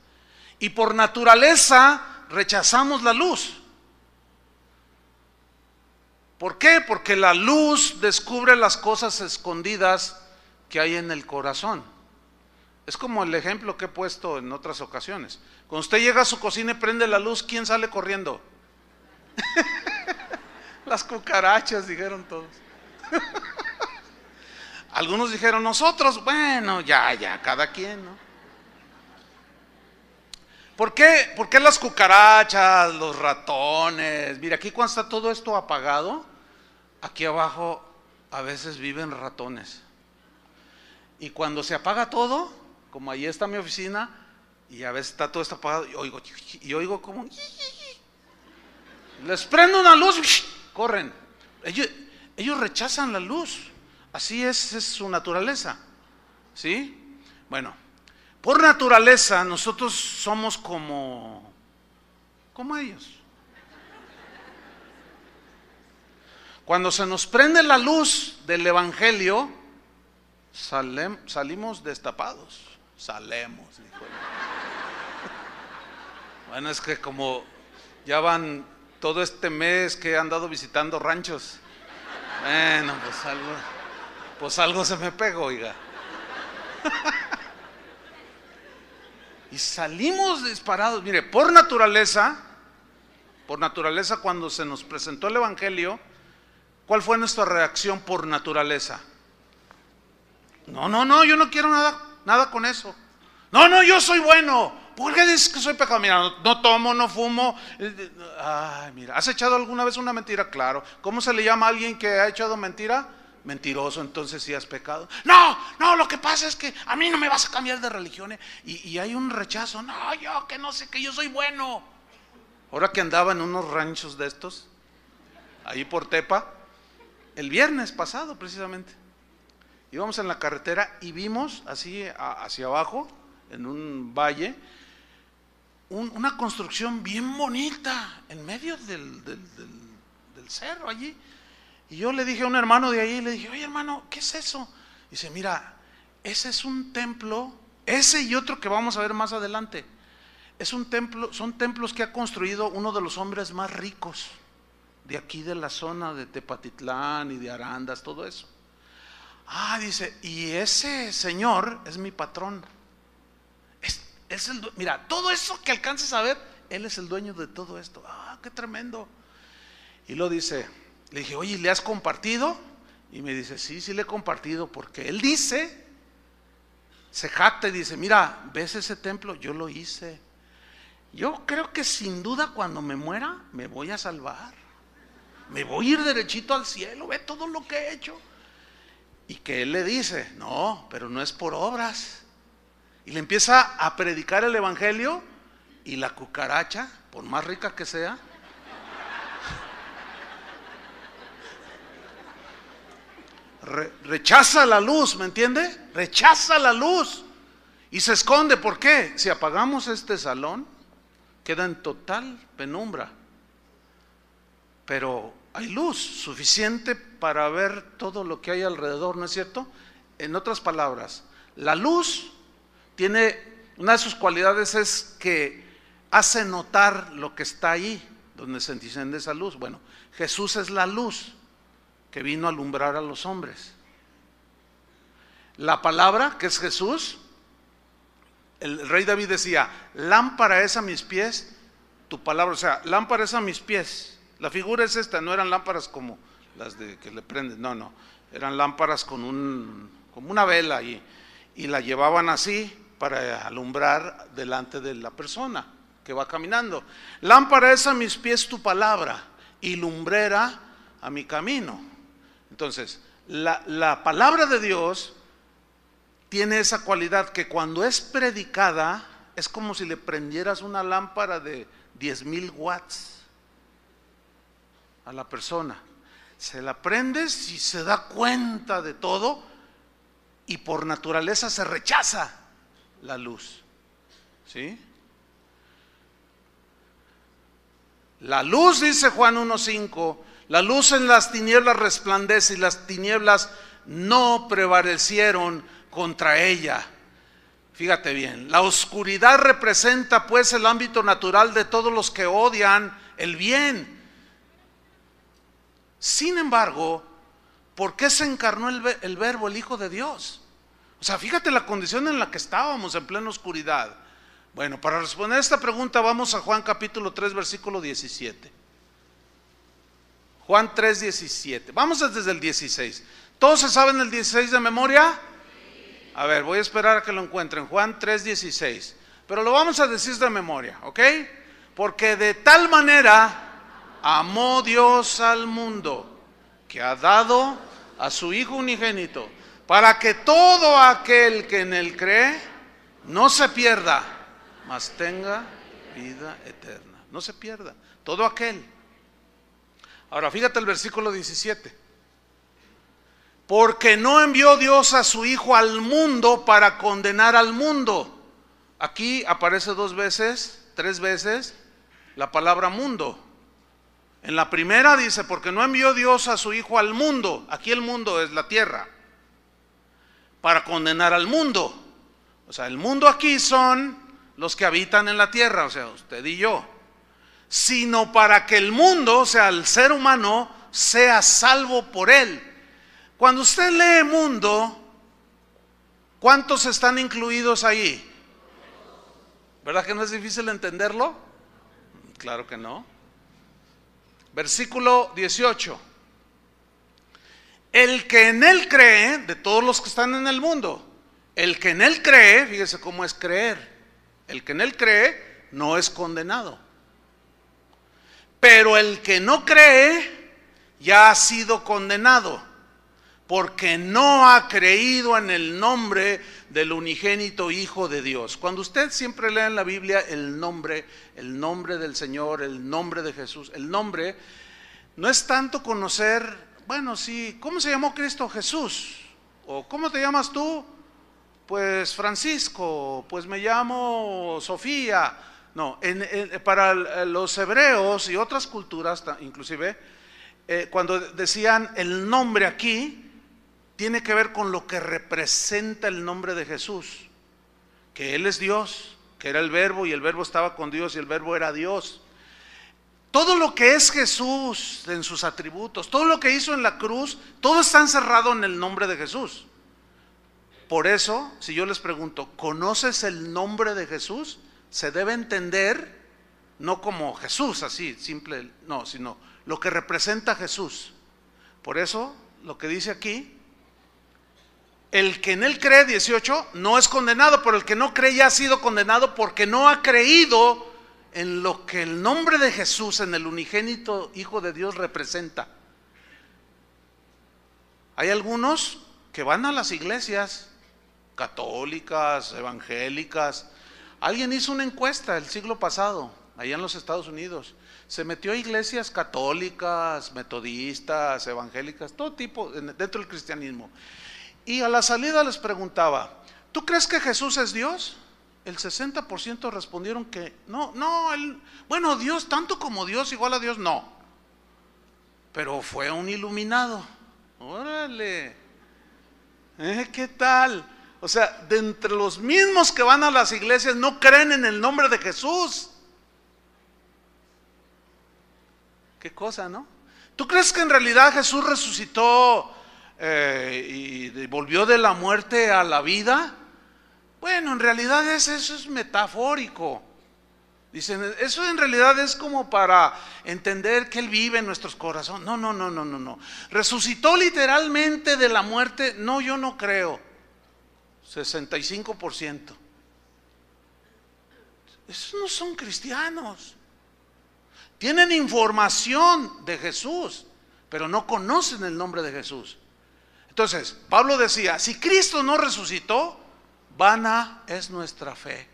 Y por naturaleza rechazamos la luz. ¿Por qué? Porque la luz descubre las cosas escondidas que hay en el corazón. Es como el ejemplo que he puesto en otras ocasiones. Cuando usted llega a su cocina y prende la luz, ¿quién sale corriendo? Las cucarachas, dijeron todos. Algunos dijeron nosotros, bueno, ya, ya, cada quien, ¿no? ¿Por qué, ¿Por qué las cucarachas, los ratones? Mira, aquí cuando está todo esto apagado, aquí abajo a veces viven ratones. Y cuando se apaga todo, como ahí está mi oficina, y a veces está todo esto apagado, y oigo, y oigo como... Les prendo una luz, corren. Ellos, ellos rechazan la luz. Así es, es su naturaleza. ¿Sí? Bueno, por naturaleza nosotros somos como, como ellos. Cuando se nos prende la luz del Evangelio, salimos destapados. Salemos, Bueno, es que como ya van todo este mes que he andado visitando ranchos. Bueno, pues algo, pues algo se me pegó, oiga. y salimos disparados. Mire, por naturaleza, por naturaleza, cuando se nos presentó el Evangelio, ¿cuál fue nuestra reacción por naturaleza? No, no, no, yo no quiero nada, nada con eso. No, no, yo soy bueno. ¿Por qué dices que soy pecado? Mira, no, tomo, no fumo. Ay, mira, ¿has echado alguna vez una mentira? Claro. ¿Cómo se le llama a alguien que ha echado mentira? Mentiroso, entonces sí has pecado. No, no, lo que pasa es que a mí no me vas a cambiar de religión. Y, hay un rechazo. No, yo que no sé, que yo soy bueno. Ahora que andaba en unos ranchos de estos, ahí por Tepa, el viernes pasado precisamente íbamos en la carretera y vimos así hacia abajo, en un valle, una construcción bien bonita en medio del, cerro allí. Y yo le dije a un hermano de ahí, le dije, oye hermano, ¿qué es eso? dice, mira, ese es un templo, ese y otro que vamos a ver más adelante. Es un templo, son templos que ha construido uno de los hombres más ricos de aquí de la zona de Tepatitlán y de Arandas, todo eso. Ah, dice, y ese señor es mi patrón. Es el, mira, todo eso que alcances a ver, Él es el dueño de todo esto. Ah, qué tremendo. Y lo dice, le dije, oye, ¿le has compartido? Y me dice, sí, sí le he compartido, porque Él dice, se jacta y dice, mira, ¿ves ese templo? Yo lo hice. Yo creo que sin duda cuando me muera me voy a salvar. Me voy a ir derechito al cielo, ve todo lo que he hecho. Y que él le dice, no, pero no es por obras. Y le empieza a predicar el Evangelio y la cucaracha, por más rica que sea, rechaza la luz, ¿me entiende? Rechaza la luz y se esconde. ¿Por qué? Si apagamos este salón, queda en total penumbra. Pero hay luz suficiente para ver todo lo que hay alrededor, ¿no es cierto? En otras palabras, la luz tiene, una de sus cualidades es que hace notar lo que está ahí, donde se enciende esa luz. Bueno, Jesús es la luz que vino a alumbrar a los hombres. La palabra, que es Jesús, el rey David decía, lámpara es a mis pies tu palabra, o sea, lámpara es a mis pies. La figura es esta, no eran lámparas como las de que le prenden, no, no, eran lámparas con un, como una vela y, y la llevaban así para alumbrar delante de la persona que va caminando. Lámpara es a mis pies tu palabra y lumbrera a mi camino. Entonces, la, la palabra de Dios tiene esa cualidad que cuando es predicada es como si le prendieras una lámpara de 10 mil watts a la persona. Se la prendes y se da cuenta de todo y por naturaleza se rechaza la luz. ¿Sí? La luz, dice Juan 1.5, la luz en las tinieblas resplandece y las tinieblas no prevalecieron contra ella. Fíjate bien, la oscuridad representa pues el ámbito natural de todos los que odian el bien. Sin embargo, ¿por qué se encarnó el, verbo, el Hijo de Dios? O sea, fíjate la condición en la que estábamos en plena oscuridad. Bueno, para responder esta pregunta vamos a Juan capítulo 3, versículo 17. Juan 3, 17. Vamos desde el 16. ¿Todos se saben el 16 de memoria? A ver, voy a esperar a que lo encuentren. Juan 3:16. Pero lo vamos a decir de memoria, ¿ok? Porque de tal manera amó Dios al mundo que ha dado a su Hijo unigénito para que todo aquel que en él cree no se pierda, mas tenga vida eterna. No se pierda. Todo aquel. Ahora fíjate el versículo 17 porque no envió Dios a su Hijo al mundo para condenar al mundo. Aquí aparece dos veces, tres veces, la palabra mundo. En la primera dice, porque no envió Dios a su Hijo al mundo, aquí el mundo es la tierra, para condenar al mundo. O sea, el mundo aquí son los que habitan en la tierra, o sea, usted y yo, sino para que el mundo, o sea, el ser humano, sea salvo por él. Cuando usted lee mundo, ¿cuántos están incluidos ahí? ¿Verdad que no es difícil entenderlo? Claro que no. Versículo 18. El que en él cree, de todos los que están en el mundo, el que en él cree, fíjese cómo es creer, el que en él cree no es condenado. Pero el que no cree ya ha sido condenado porque no ha creído en el nombre del unigénito Hijo de Dios. Cuando usted siempre lee en la Biblia el nombre, el nombre del Señor, el nombre de Jesús, el nombre, no es tanto conocer, bueno, sí, ¿cómo se llamó Cristo Jesús? ¿O cómo te llamas tú? Pues Francisco, pues me llamo Sofía. No, para los hebreos y otras culturas, inclusive, eh, cuando decían el nombre aquí, tiene que ver con lo que representa el nombre de Jesús, que Él es Dios, que era el verbo y el verbo estaba con Dios y el verbo era Dios. Todo lo que es Jesús en sus atributos, todo lo que hizo en la cruz, todo está encerrado en el nombre de Jesús. Por eso, si yo les pregunto, ¿conoces el nombre de Jesús? Se debe entender no como Jesús, así, simple, no, sino lo que representa Jesús. Por eso, lo que dice aquí, el que en él cree, 18, no es condenado, pero el que no cree ya ha sido condenado porque no ha creído en lo que el nombre de Jesús, en el unigénito Hijo de Dios, representa. Hay algunos que van a las iglesias católicas, evangélicas. Alguien hizo una encuesta el siglo pasado, allá en los Estados Unidos. Se metió a iglesias católicas, metodistas, evangélicas, todo tipo dentro del cristianismo. Y a la salida les preguntaba, ¿tú crees que Jesús es Dios? El 60% respondieron que no, no, el, bueno, Dios, tanto como Dios, igual a Dios, no. Pero fue un iluminado. Órale. ¿Eh? ¿Qué tal? O sea, de entre los mismos que van a las iglesias no creen en el nombre de Jesús. Qué cosa, ¿no? ¿Tú crees que en realidad Jesús resucitó eh, y volvió de la muerte a la vida? Bueno, en realidad eso es metafórico. Dicen, eso en realidad es como para entender que Él vive en nuestros corazones. No, no, no, no, no, no. Resucitó literalmente de la muerte. No, yo no creo. 65%. Esos no son cristianos. Tienen información de Jesús, pero no conocen el nombre de Jesús. Entonces, Pablo decía, si Cristo no resucitó, vana es nuestra fe.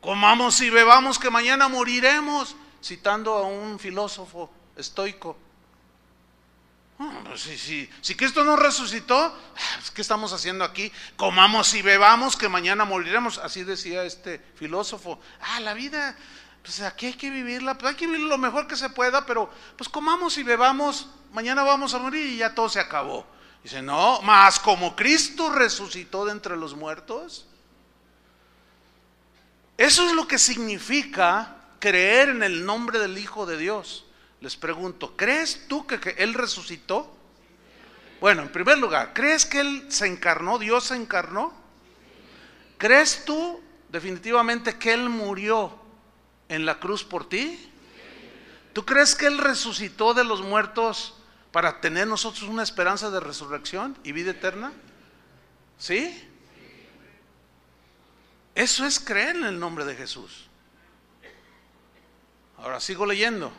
Comamos y bebamos que mañana moriremos, citando a un filósofo estoico. Pues si, Cristo no resucitó, pues, ¿qué estamos haciendo aquí? Comamos y bebamos que mañana moriremos. Así decía este filósofo. Ah, la vida pues aquí hay que vivirla, pues hay que vivir lo mejor que se pueda, pero pues comamos y bebamos, mañana vamos a morir y ya todo se acabó. Dice, no, más como Cristo resucitó de entre los muertos. Eso es lo que significa creer en el nombre del Hijo de Dios. Les pregunto, ¿crees tú que, Él resucitó? Bueno, en primer lugar, ¿crees que Él se encarnó, Dios se encarnó? ¿Crees tú definitivamente que Él murió en la cruz por ti? ¿Tú crees que Él resucitó de los muertos para tener nosotros una esperanza de resurrección y vida eterna? ¿Sí? Eso es creer en el nombre de Jesús. Ahora sigo leyendo.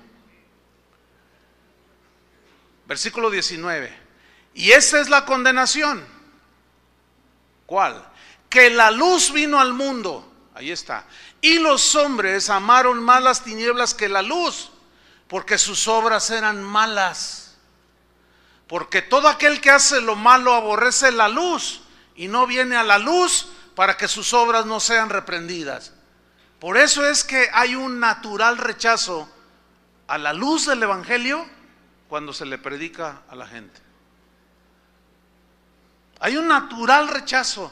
Versículo 19. Y esa es la condenación. ¿Cuál? Que la luz vino al mundo. Ahí está. Y los hombres amaron más las tinieblas que la luz, porque sus obras eran malas. Porque todo aquel que hace lo malo aborrece la luz y no viene a la luz para que sus obras no sean reprendidas. Por eso es que hay un natural rechazo a la luz del Evangelio cuando se le predica a la gente. Hay un natural rechazo.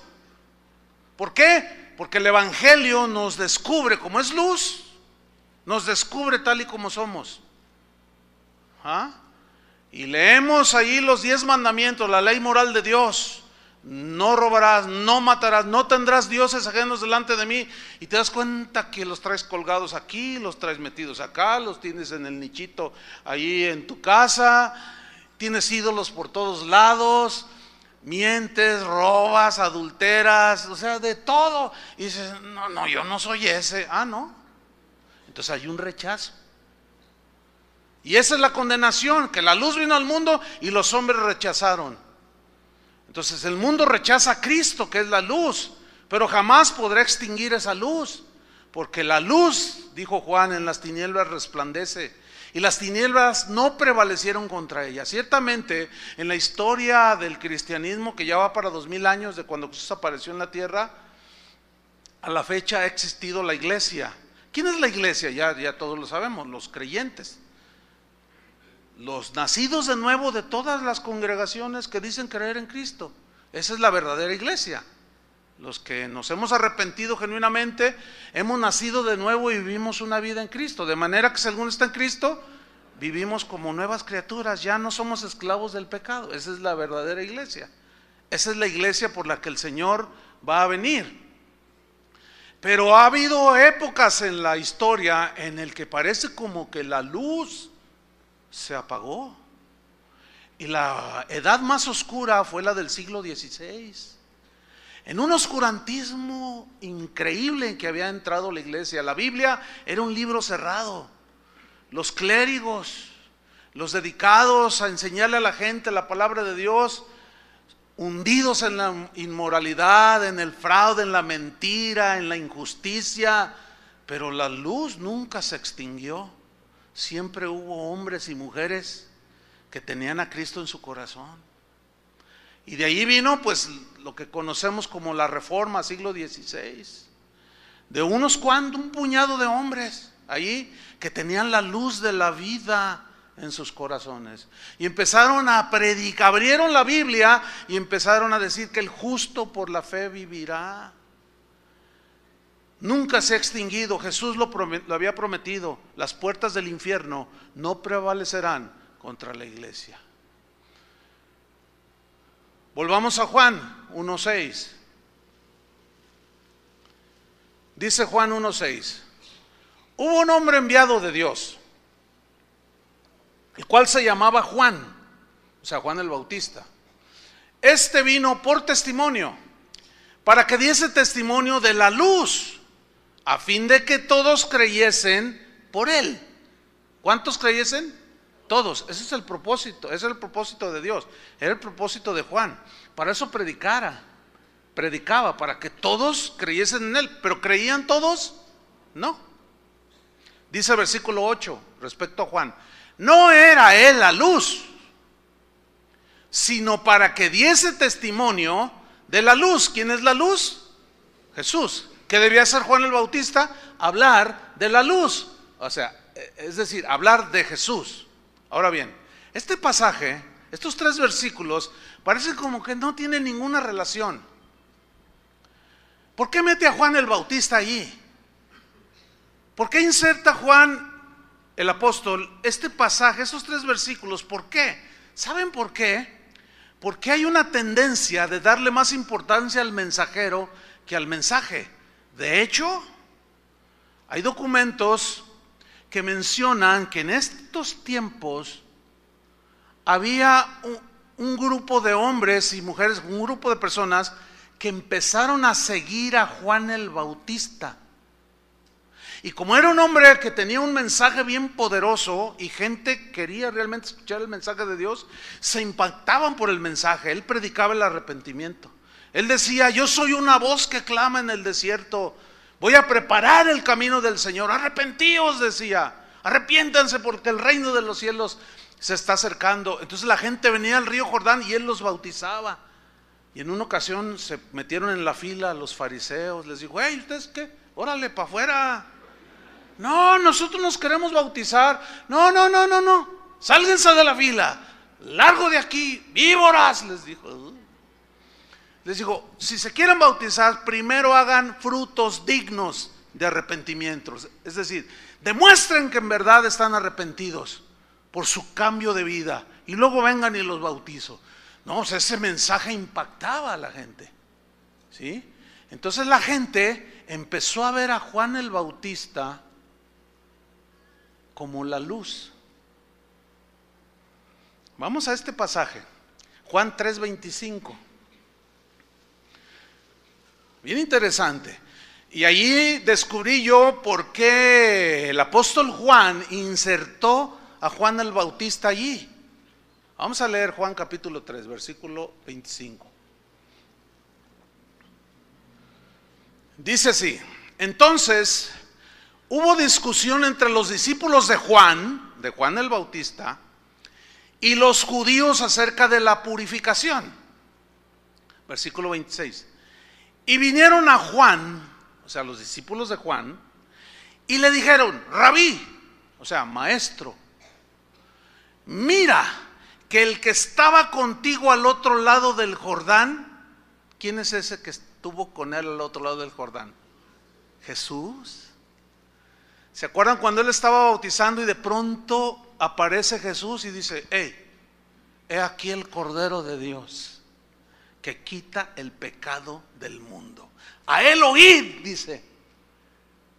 ¿Por qué? Porque el Evangelio nos descubre como es luz, nos descubre tal y como somos. ¿Ah? Y leemos ahí los diez mandamientos, la ley moral de Dios. No robarás, no matarás, no tendrás dioses ajenos delante de mí. Y te das cuenta que los traes colgados aquí, los traes metidos acá, los tienes en el nichito ahí en tu casa. Tienes ídolos por todos lados mientes, robas, adulteras, o sea, de todo. Y dices, no, no, yo no soy ese. Ah, no. Entonces hay un rechazo. Y esa es la condenación, que la luz vino al mundo y los hombres rechazaron. Entonces el mundo rechaza a Cristo, que es la luz, pero jamás podrá extinguir esa luz, porque la luz, dijo Juan, en las tinieblas resplandece y las tinieblas no prevalecieron contra ella. Ciertamente, en la historia del cristianismo, que ya va para dos mil años de cuando Jesús apareció en la tierra, a la fecha ha existido la iglesia. ¿Quién es la iglesia? Ya, ya todos lo sabemos, los creyentes. Los nacidos de nuevo de todas las congregaciones que dicen creer en Cristo. Esa es la verdadera iglesia. Los que nos hemos arrepentido genuinamente, hemos nacido de nuevo y vivimos una vida en Cristo. De manera que alguno está en Cristo, vivimos como nuevas criaturas, ya no somos esclavos del pecado. Esa es la verdadera iglesia. Esa es la iglesia por la que el Señor va a venir. Pero ha habido épocas en la historia en el que parece como que la luz se apagó. Y la edad más oscura fue la del siglo XVI. En un oscurantismo increíble en que había entrado la iglesia. La Biblia era un libro cerrado. Los clérigos, los dedicados a enseñarle a la gente la palabra de Dios, hundidos en la inmoralidad, en el fraude, en la mentira, en la injusticia, pero la luz nunca se extinguió. Siempre hubo hombres y mujeres que tenían a Cristo en su corazón. Y de ahí vino pues lo que conocemos como la reforma, siglo XVI, de unos cuantos, un puñado de hombres allí que tenían la luz de la vida en sus corazones. Y empezaron a predicar, abrieron la Biblia y empezaron a decir que el justo por la fe vivirá. Nunca se ha extinguido, Jesús lo, había prometido, las puertas del infierno no prevalecerán contra la iglesia. Volvamos a Juan 1.6. Dice Juan 1.6. Hubo un hombre enviado de Dios el cual se llamaba Juan, o sea, Juan el Bautista. Este vino por testimonio, para que diese testimonio de la luz, a fin de que todos creyesen por él. ¿Cuántos creyesen? Todos. Ese es el propósito, ese es el propósito de Dios, era el propósito de Juan. Para eso predicara, predicaba, para que todos creyesen en él. ¿Pero creían todos? No. Dice el versículo 8 respecto a Juan. No era él la luz, sino para que diese testimonio de la luz. ¿Quién es la luz? Jesús. ¿Qué debía hacer Juan el Bautista? Hablar de la luz. O sea, es decir, hablar de Jesús. Ahora bien, este pasaje, estos tres versículos, parecen como que no tienen ninguna relación. ¿Por qué mete a Juan el Bautista allí? ¿Por qué inserta Juan el apóstol este pasaje, esos tres versículos. ¿Por qué? ¿Saben por qué? Porque hay una tendencia de darle más importancia al mensajero que al mensaje. De hecho, hay documentos que mencionan que en estos tiempos había un, grupo de hombres y mujeres, un grupo de personas que empezaron a seguir a Juan el Bautista. Y como era un hombre que tenía un mensaje bien poderoso y gente quería realmente escuchar el mensaje de Dios, se impactaban por el mensaje. Él predicaba el arrepentimiento. Él decía, yo soy una voz que clama en el desierto. Voy a preparar el camino del Señor. Arrepentíos, decía. Arrepiéntanse porque el reino de los cielos se está acercando. Entonces la gente venía al río Jordán y él los bautizaba. Y en una ocasión se metieron en la fila los fariseos. Les dijo, hey, ¿ustedes qué? Órale, para afuera. No, nosotros nos queremos bautizar. No, no, no, no, no. Sálguense de la fila. Largo de aquí, víboras, les dijo. Les dijo, si se quieren bautizar, primero hagan frutos dignos de arrepentimiento. Es decir, demuestren que en verdad están arrepentidos por su cambio de vida. Y luego vengan y los bautizo. No, ese mensaje impactaba a la gente. ¿Sí? Entonces la gente empezó a ver a Juan el Bautista como la luz. Vamos a este pasaje, Juan 3:25. Bien interesante. Y allí descubrí yo por qué el apóstol Juan insertó a Juan el Bautista allí. Vamos a leer Juan capítulo 3, versículo 25. Dice así, entonces hubo discusión entre los discípulos de Juan, de Juan el Bautista, y los judíos acerca de la purificación. Versículo 26. Y vinieron a Juan, o sea, los discípulos de Juan, y le dijeron, rabí, o sea, maestro, mira que el que estaba contigo al otro lado del Jordán, ¿quién es ese que estuvo con él al otro lado del Jordán? Jesús. ¿Se acuerdan cuando él estaba bautizando y de pronto aparece Jesús y dice, hey, he aquí el Cordero de Dios que quita el pecado del mundo. A él oíd, dice.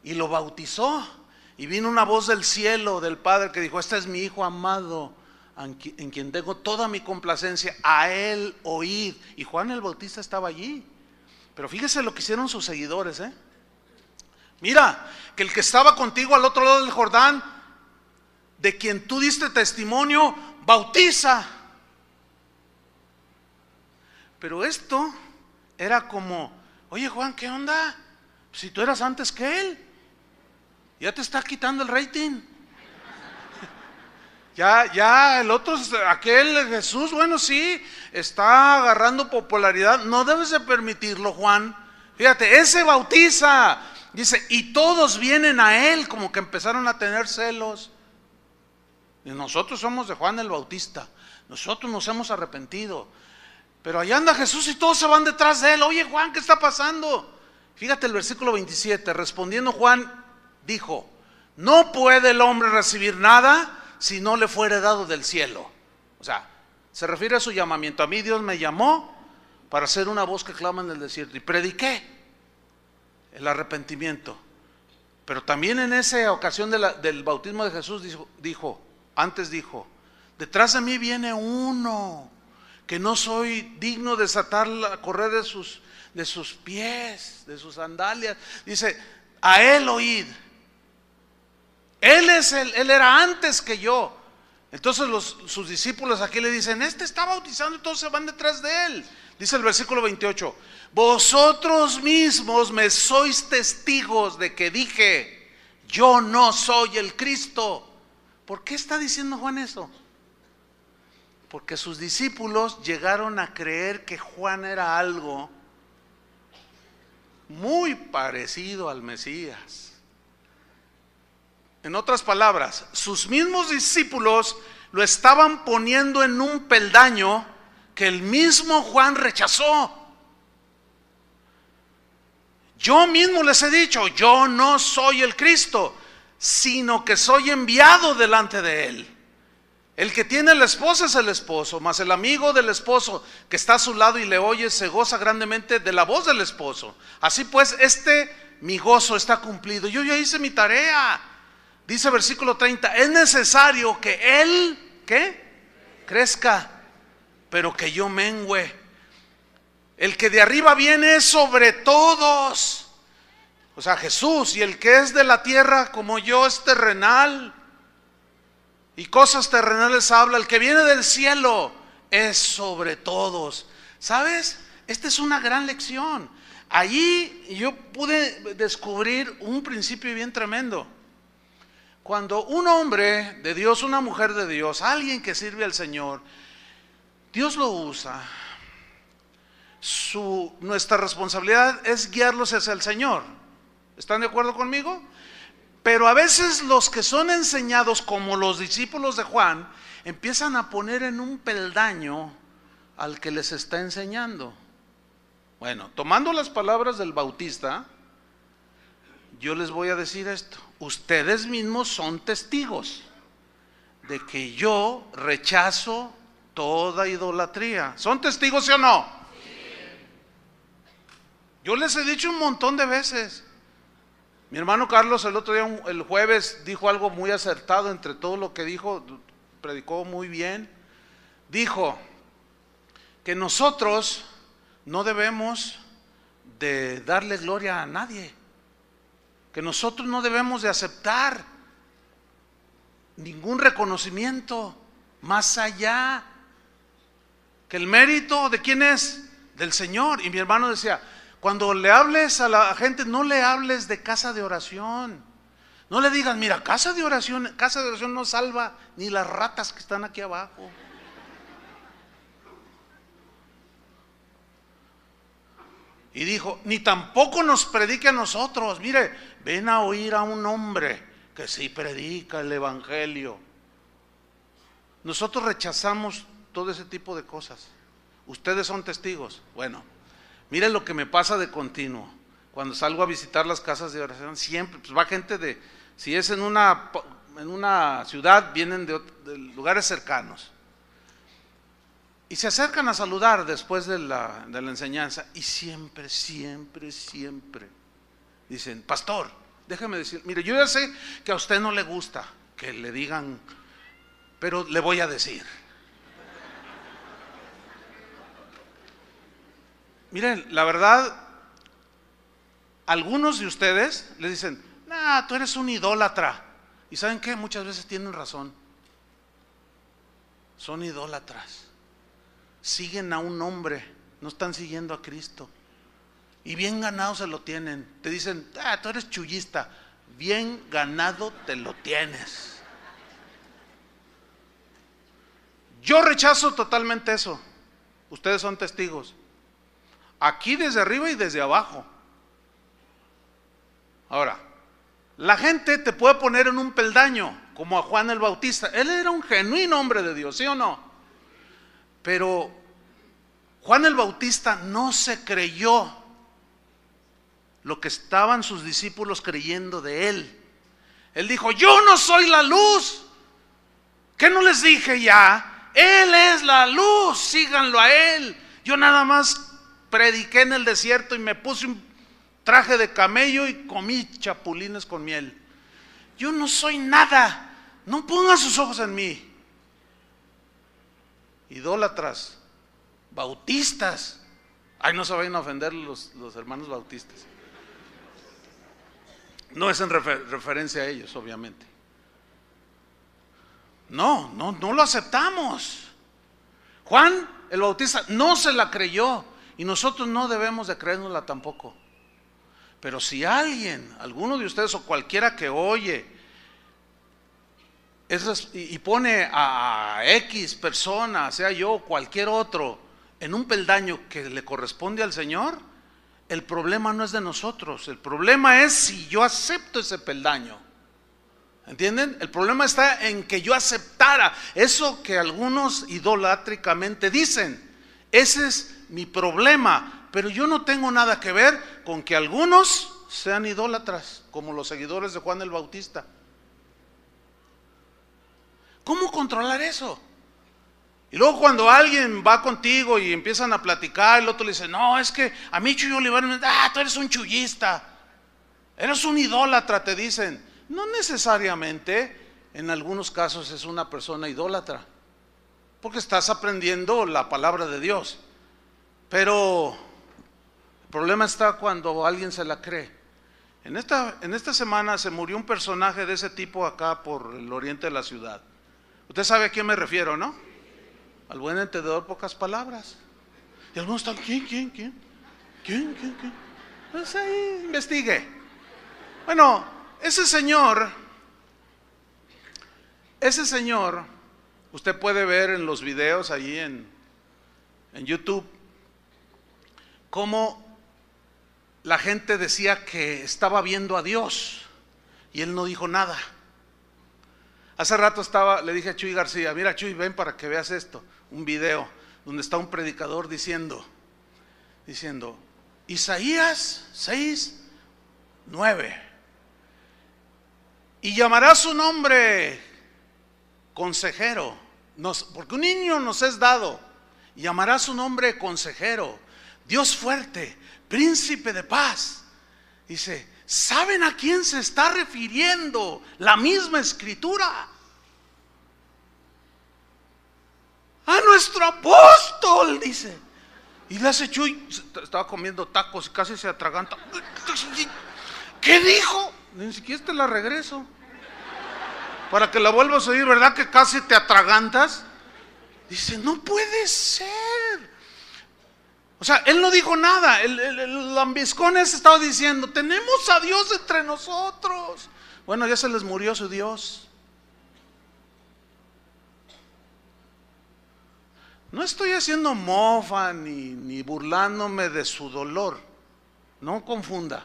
Y lo bautizó. Y vino una voz del cielo, del Padre, que dijo, este es mi Hijo amado, en quien tengo toda mi complacencia. A él oíd. Y Juan el Bautista estaba allí. Pero fíjese lo que hicieron sus seguidores. ¿eh? Mira, que el que estaba contigo al otro lado del Jordán, de quien tú diste testimonio, bautiza. Pero esto era como, oye Juan, ¿qué onda? Si tú eras antes que él, ya te está quitando el rating. Ya, ya, el otro, aquel Jesús, bueno, sí, está agarrando popularidad. No debes de permitirlo, Juan. Fíjate, ese bautiza. Dice, y todos vienen a él, como que empezaron a tener celos. Y nosotros somos de Juan el Bautista. Nosotros nos hemos arrepentido. Pero allá anda Jesús y todos se van detrás de él. Oye Juan, ¿qué está pasando? Fíjate el versículo 27. Respondiendo Juan, dijo, no puede el hombre recibir nada si no le fuere dado del cielo. O sea, se refiere a su llamamiento. A mí Dios me llamó para ser una voz que clama en el desierto. Y prediqué el arrepentimiento. Pero también en esa ocasión del bautismo de Jesús dijo, antes dijo, detrás de mí viene uno que no soy digno de desatar la correr de sus, de sus pies, de sus sandalias. Dice, a él oíd. Él es el, él era antes que yo. Entonces sus discípulos aquí le dicen, este está bautizando y todos se van detrás de él. Dice el versículo 28, vosotros mismos me sois testigos de que dije, yo no soy el Cristo. ¿Por qué está diciendo Juan eso? Porque sus discípulos llegaron a creer que Juan era algo muy parecido al Mesías. En otras palabras, sus mismos discípulos lo estaban poniendo en un peldaño que el mismo Juan rechazó. Yo mismo les he dicho, yo no soy el Cristo, sino que soy enviado delante de él. El que tiene la esposa es el esposo, mas el amigo del esposo que está a su lado y le oye se goza grandemente de la voz del esposo. Así pues, este mi gozo está cumplido. Yo ya hice mi tarea. Dice versículo 30, es necesario que Él, ¿qué? Crezca, pero que yo mengüe. El que de arriba viene es sobre todos. O sea, Jesús y el que es de la tierra como yo es terrenal. Y cosas terrenales habla. El que viene del cielo es sobre todos. ¿Sabes? Esta es una gran lección. Allí yo pude descubrir un principio bien tremendo. Cuando un hombre de Dios, una mujer de Dios, alguien que sirve al Señor, Dios lo usa. Su, nuestra responsabilidad es guiarlos hacia el Señor. ¿Están de acuerdo conmigo? Pero a veces los que son enseñados como los discípulos de Juan empiezan a poner en un peldaño al que les está enseñando. Bueno, tomando las palabras del Bautista, yo les voy a decir esto ustedes mismos son testigos de que yo rechazo toda idolatría. ¿Son testigos sí o no? Yo les he dicho un montón de veces. Mi hermano Carlos el otro día, el jueves, dijo algo muy acertado entre todo lo que dijo, predicó muy bien. Dijo que nosotros no debemos de darle gloria a nadie que nosotros no debemos de aceptar ningún reconocimiento más allá que el mérito de quién es del Señor. Y mi hermano decía, cuando le hables a la gente, no le hables de casa de oración. No le digas, mira, casa de oración, casa de oración no salva ni las ratas que están aquí abajo. Y dijo, ni tampoco nos predique a nosotros. Mire, ven a oír a un hombre que sí predica el Evangelio. Nosotros rechazamos todo ese tipo de cosas. Ustedes son testigos. Bueno, mire lo que me pasa de continuo. Cuando salgo a visitar las casas de oración, siempre pues va gente de, si es en una, en una ciudad, vienen de lugares cercanos. Y se acercan a saludar después de la, de la enseñanza y siempre, siempre, siempre dicen, pastor, déjeme decir, mire, yo ya sé que a usted no le gusta que le digan, pero le voy a decir. Miren, la verdad, algunos de ustedes le dicen, nah, tú eres un idólatra. Y saben qué, muchas veces tienen razón. Son idólatras. Siguen a un hombre, no están siguiendo a Cristo. Y bien ganado se lo tienen. Te dicen, ah, tú eres chullista. Bien ganado te lo tienes. Yo rechazo totalmente eso. Ustedes son testigos. Aquí desde arriba y desde abajo. Ahora, la gente te puede poner en un peldaño, como a Juan el Bautista. Él era un genuino hombre de Dios, ¿sí o no? Pero Juan el Bautista no se creyó lo que estaban sus discípulos creyendo de él. Él dijo, yo no soy la luz. ¿Qué no les dije ya? Él es la luz, síganlo a él. Yo nada más prediqué en el desierto y me puse un traje de camello y comí chapulines con miel. Yo no soy nada. No pongan sus ojos en mí. Idólatras, bautistas. Ay, no se vayan a ofender los, los hermanos bautistas. No es en referencia a ellos, obviamente. No, no, no lo aceptamos. Juan el Bautista no se la creyó. Y nosotros no debemos de creérnosla tampoco. Pero si alguien, alguno de ustedes o cualquiera que oye y pone a X persona, sea yo o cualquier otro, en un peldaño que le corresponde al Señor, el problema no es de nosotros, el problema es si yo acepto ese peldaño. ¿Entienden? El problema está en que yo aceptara eso que algunos idolátricamente dicen. Ese es mi problema, pero yo no tengo nada que ver con que algunos sean idólatras, como los seguidores de Juan el Bautista. ¿Cómo controlar eso? Y luego cuando alguien va contigo y empiezan a platicar, el otro le dice, no, es que a mí Chuyo ah, tú eres un chullista, eres un idólatra, te dicen. No necesariamente, en algunos casos es una persona idólatra, porque estás aprendiendo la palabra de Dios. Pero el problema está cuando alguien se la cree. En esta, en esta semana se murió un personaje de ese tipo acá por el oriente de la ciudad. Usted sabe a quién me refiero, ¿no? Al buen entendedor, pocas palabras. Y algunos están, ¿quién, quién, quién? ¿Quién, quién, quién? Pues ahí investigue. Bueno, ese señor, ese señor, usted puede ver en los videos allí en, en YouTube, cómo la gente decía que estaba viendo a Dios y él no dijo nada. Hace rato estaba, le dije a Chuy García, mira Chuy, ven para que veas esto, un video donde está un predicador diciendo, diciendo, Isaías 6, 9, y llamará su nombre consejero, porque un niño nos es dado, llamará su nombre consejero, Dios fuerte, príncipe de paz. Dice, ¿saben a quién se está refiriendo la misma escritura? A nuestro apóstol, dice. Y le hace Chuy, estaba comiendo tacos y casi se atraganta. ¿Qué dijo? Ni siquiera te la regreso. Para que la vuelvas a oír, ¿verdad que casi te atragantas? Dice, no puede ser. O sea, él no dijo nada. El, el, estaba diciendo, tenemos a Dios entre nosotros. Bueno, ya se les murió su Dios. No estoy haciendo mofa ni, ni burlándome de su dolor. No confunda.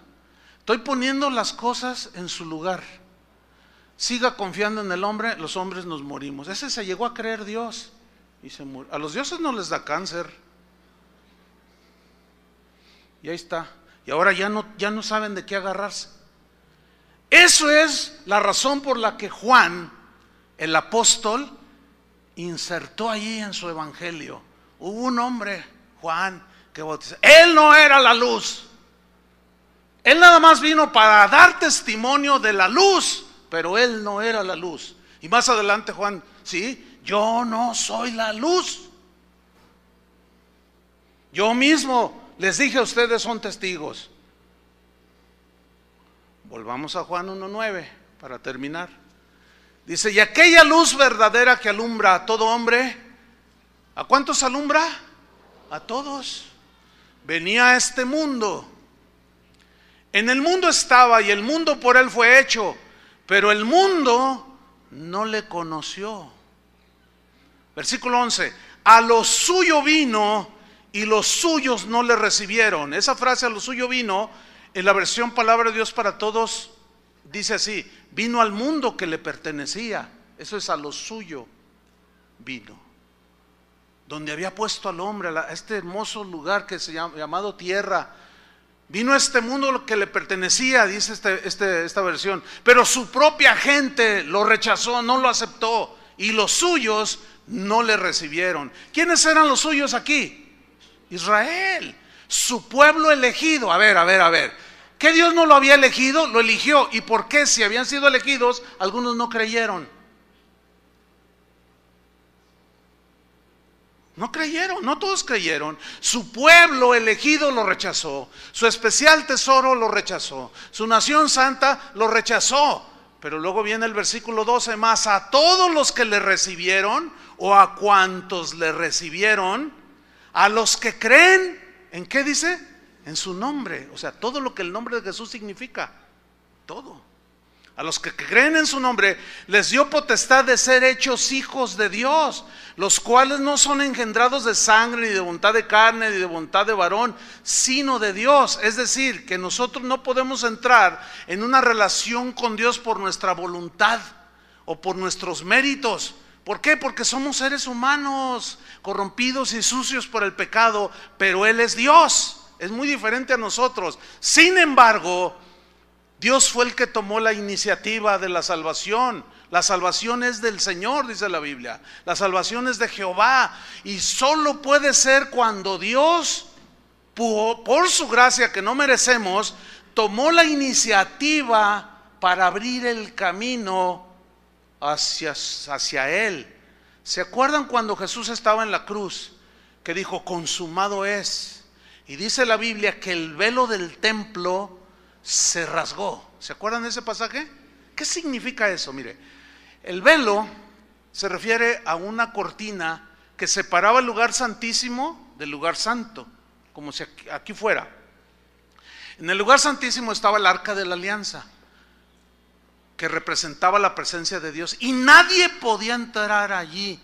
Estoy poniendo las cosas en su lugar. Siga confiando en el hombre, los hombres nos morimos. Ese se llegó a creer Dios y se murió. A los dioses no les da cáncer. Y ahí está. Y ahora ya no, ya no saben de qué agarrarse. Eso es la razón por la que Juan, el apóstol, insertó allí en su evangelio hubo un hombre, Juan, que bautizó. Él no era la luz. Él nada más vino para dar testimonio de la luz, pero él no era la luz. Y más adelante Juan, sí, yo no soy la luz. Yo mismo les dije a ustedes son testigos. Volvamos a Juan 1.9 para terminar. Dice, y aquella luz verdadera que alumbra a todo hombre, ¿a cuántos alumbra? A todos. Venía a este mundo. En el mundo estaba y el mundo por él fue hecho, pero el mundo no le conoció. Versículo 11, a lo suyo vino y los suyos no le recibieron. Esa frase a lo suyo vino, en la versión Palabra de Dios para Todos, dice así, vino al mundo que le pertenecía. Eso es a lo suyo vino. Donde había puesto al hombre, a este hermoso lugar que se llama llamado tierra. Vino a este mundo que le pertenecía, dice este, este, esta versión. Pero su propia gente lo rechazó, no lo aceptó. Y los suyos no le recibieron. ¿Quiénes eran los suyos aquí? Israel, su pueblo elegido. A ver, a ver, a ver. ¿Qué Dios no lo había elegido? Lo eligió. ¿Y por qué si habían sido elegidos, algunos no creyeron? No creyeron, no todos creyeron. Su pueblo elegido lo rechazó. Su especial tesoro lo rechazó. Su nación santa lo rechazó. Pero luego viene el versículo 12 más. A todos los que le recibieron o a cuantos le recibieron, a los que creen, ¿en qué dice? En su nombre. O sea, todo lo que el nombre de Jesús significa. Todo. A los que creen en su nombre les dio potestad de ser hechos hijos de Dios, los cuales no son engendrados de sangre, ni de voluntad de carne, ni de voluntad de varón, sino de Dios. Es decir, que nosotros no podemos entrar en una relación con Dios por nuestra voluntad o por nuestros méritos. ¿Por qué? Porque somos seres humanos, corrompidos y sucios por el pecado, pero Él es Dios, es muy diferente a nosotros. Sin embargo, Dios fue el que tomó la iniciativa de la salvación. La salvación es del Señor, dice la Biblia. La salvación es de Jehová. Y solo puede ser cuando Dios, por su gracia que no merecemos, tomó la iniciativa para abrir el camino hacia, hacia Él. ¿Se acuerdan cuando Jesús estaba en la cruz? Que dijo, consumado es. Y dice la Biblia que el velo del templo se rasgó. ¿Se acuerdan de ese pasaje? ¿Qué significa eso? Mire, el velo se refiere a una cortina que separaba el lugar santísimo del lugar santo, como si aquí fuera. En el lugar santísimo estaba el arca de la alianza que representaba la presencia de Dios y nadie podía entrar allí